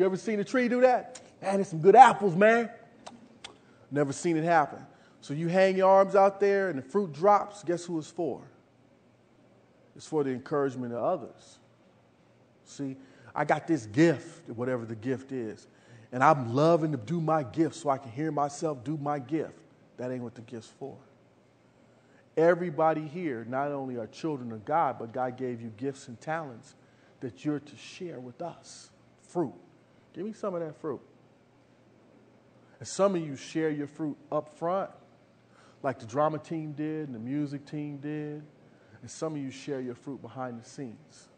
You ever seen a tree do that? Man, there's some good apples, man. Never seen it happen. So you hang your arms out there and the fruit drops. Guess who it's for? It's for the encouragement of others. See, I got this gift, whatever the gift is, and I'm loving to do my gift so I can hear myself do my gift. That ain't what the gift's for. Everybody here not only are children of God, but God gave you gifts and talents that you're to share with us. Fruit. Give me some of that fruit. And some of you share your fruit up front, like the drama team did and the music team did. And some of you share your fruit behind the scenes.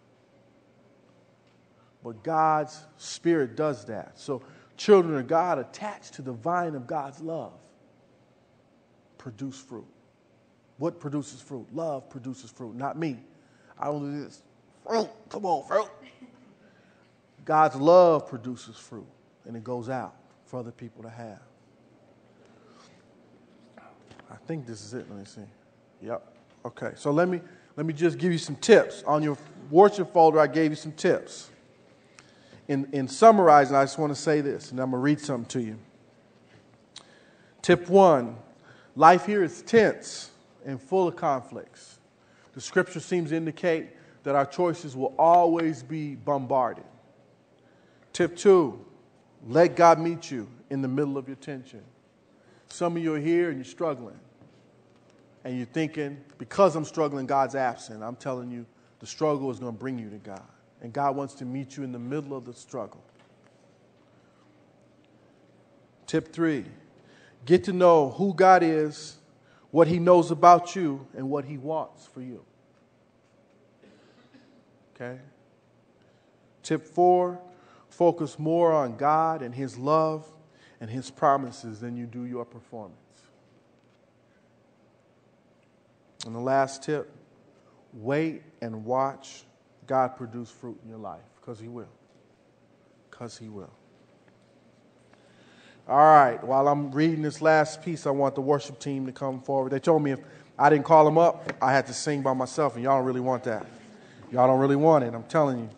But God's Spirit does that. So, children of God attached to the vine of God's love produce fruit. What produces fruit? Love produces fruit, not me. I don't do this. Fruit, come on, fruit. God's love produces fruit, and it goes out for other people to have. I think this is it. Let me see. Yep. Okay. So let me let me just give you some tips. On your worship folder, I gave you some tips. In, in summarizing, I just want to say this, and I'm going to read something to you. Tip one life here is tense and full of conflicts. The scripture seems to indicate that our choices will always be bombarded. Tip two let God meet you in the middle of your tension. Some of you are here and you're struggling. And you're thinking, because I'm struggling, God's absent. I'm telling you, the struggle is going to bring you to God. And God wants to meet you in the middle of the struggle. Tip three get to know who God is, what He knows about you, and what He wants for you. Okay? Tip four focus more on God and His love and His promises than you do your performance. And the last tip wait and watch God produce fruit in your life because He will. Because He will. All right, while I'm reading this last piece, I want the worship team to come forward. They told me if I didn't call them up, I had to sing by myself, and y'all don't really want that. Y'all don't really want it, I'm telling you.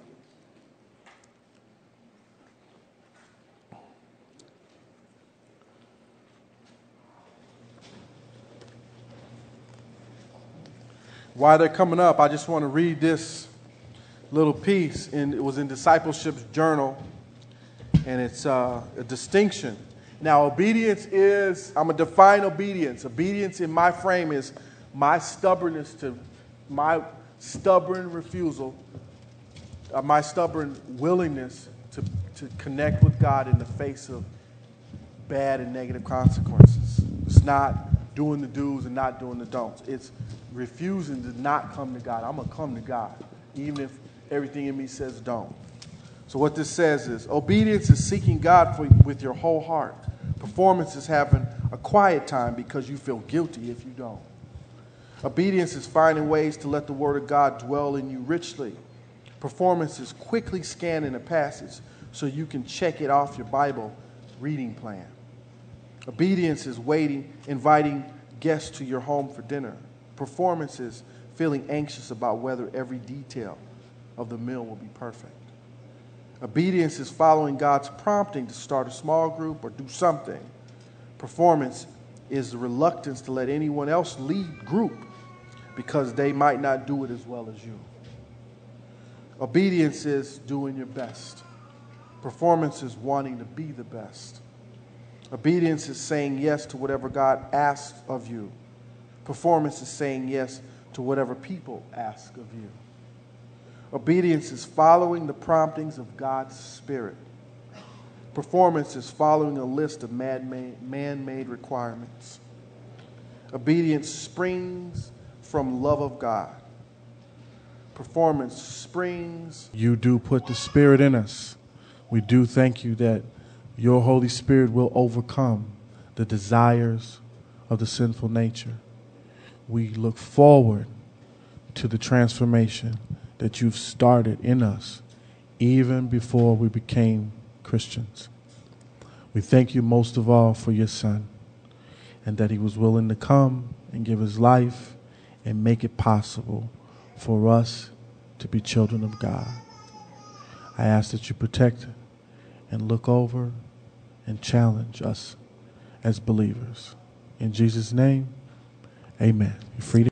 While they're coming up, I just want to read this little piece. And it was in Discipleship's Journal, and it's uh, a distinction. Now, obedience is, I'm going to define obedience. Obedience in my frame is my stubbornness to, my stubborn refusal, uh, my stubborn willingness to, to connect with God in the face of bad and negative consequences. It's not doing the do's and not doing the don'ts. It's refusing to not come to God. I'm going to come to God, even if everything in me says don't. So, what this says is obedience is seeking God for, with your whole heart. Performance is having a quiet time because you feel guilty if you don't. Obedience is finding ways to let the Word of God dwell in you richly. Performance is quickly scanning a passage so you can check it off your Bible reading plan. Obedience is waiting, inviting guests to your home for dinner performances, feeling anxious about whether every detail of the meal will be perfect. Obedience is following God's prompting to start a small group or do something. Performance is the reluctance to let anyone else lead group because they might not do it as well as you. Obedience is doing your best. Performance is wanting to be the best. Obedience is saying yes to whatever God asks of you. Performance is saying yes to whatever people ask of you. Obedience is following the promptings of God's Spirit. Performance is following a list of man made requirements. Obedience springs from love of God. Performance springs. You do put the Spirit in us. We do thank you that your Holy Spirit will overcome the desires of the sinful nature we look forward to the transformation that you've started in us even before we became Christians. We thank you most of all for your son and that he was willing to come and give his life and make it possible for us to be children of God. I ask that you protect and look over and challenge us as believers. In Jesus' name, amen. You're free to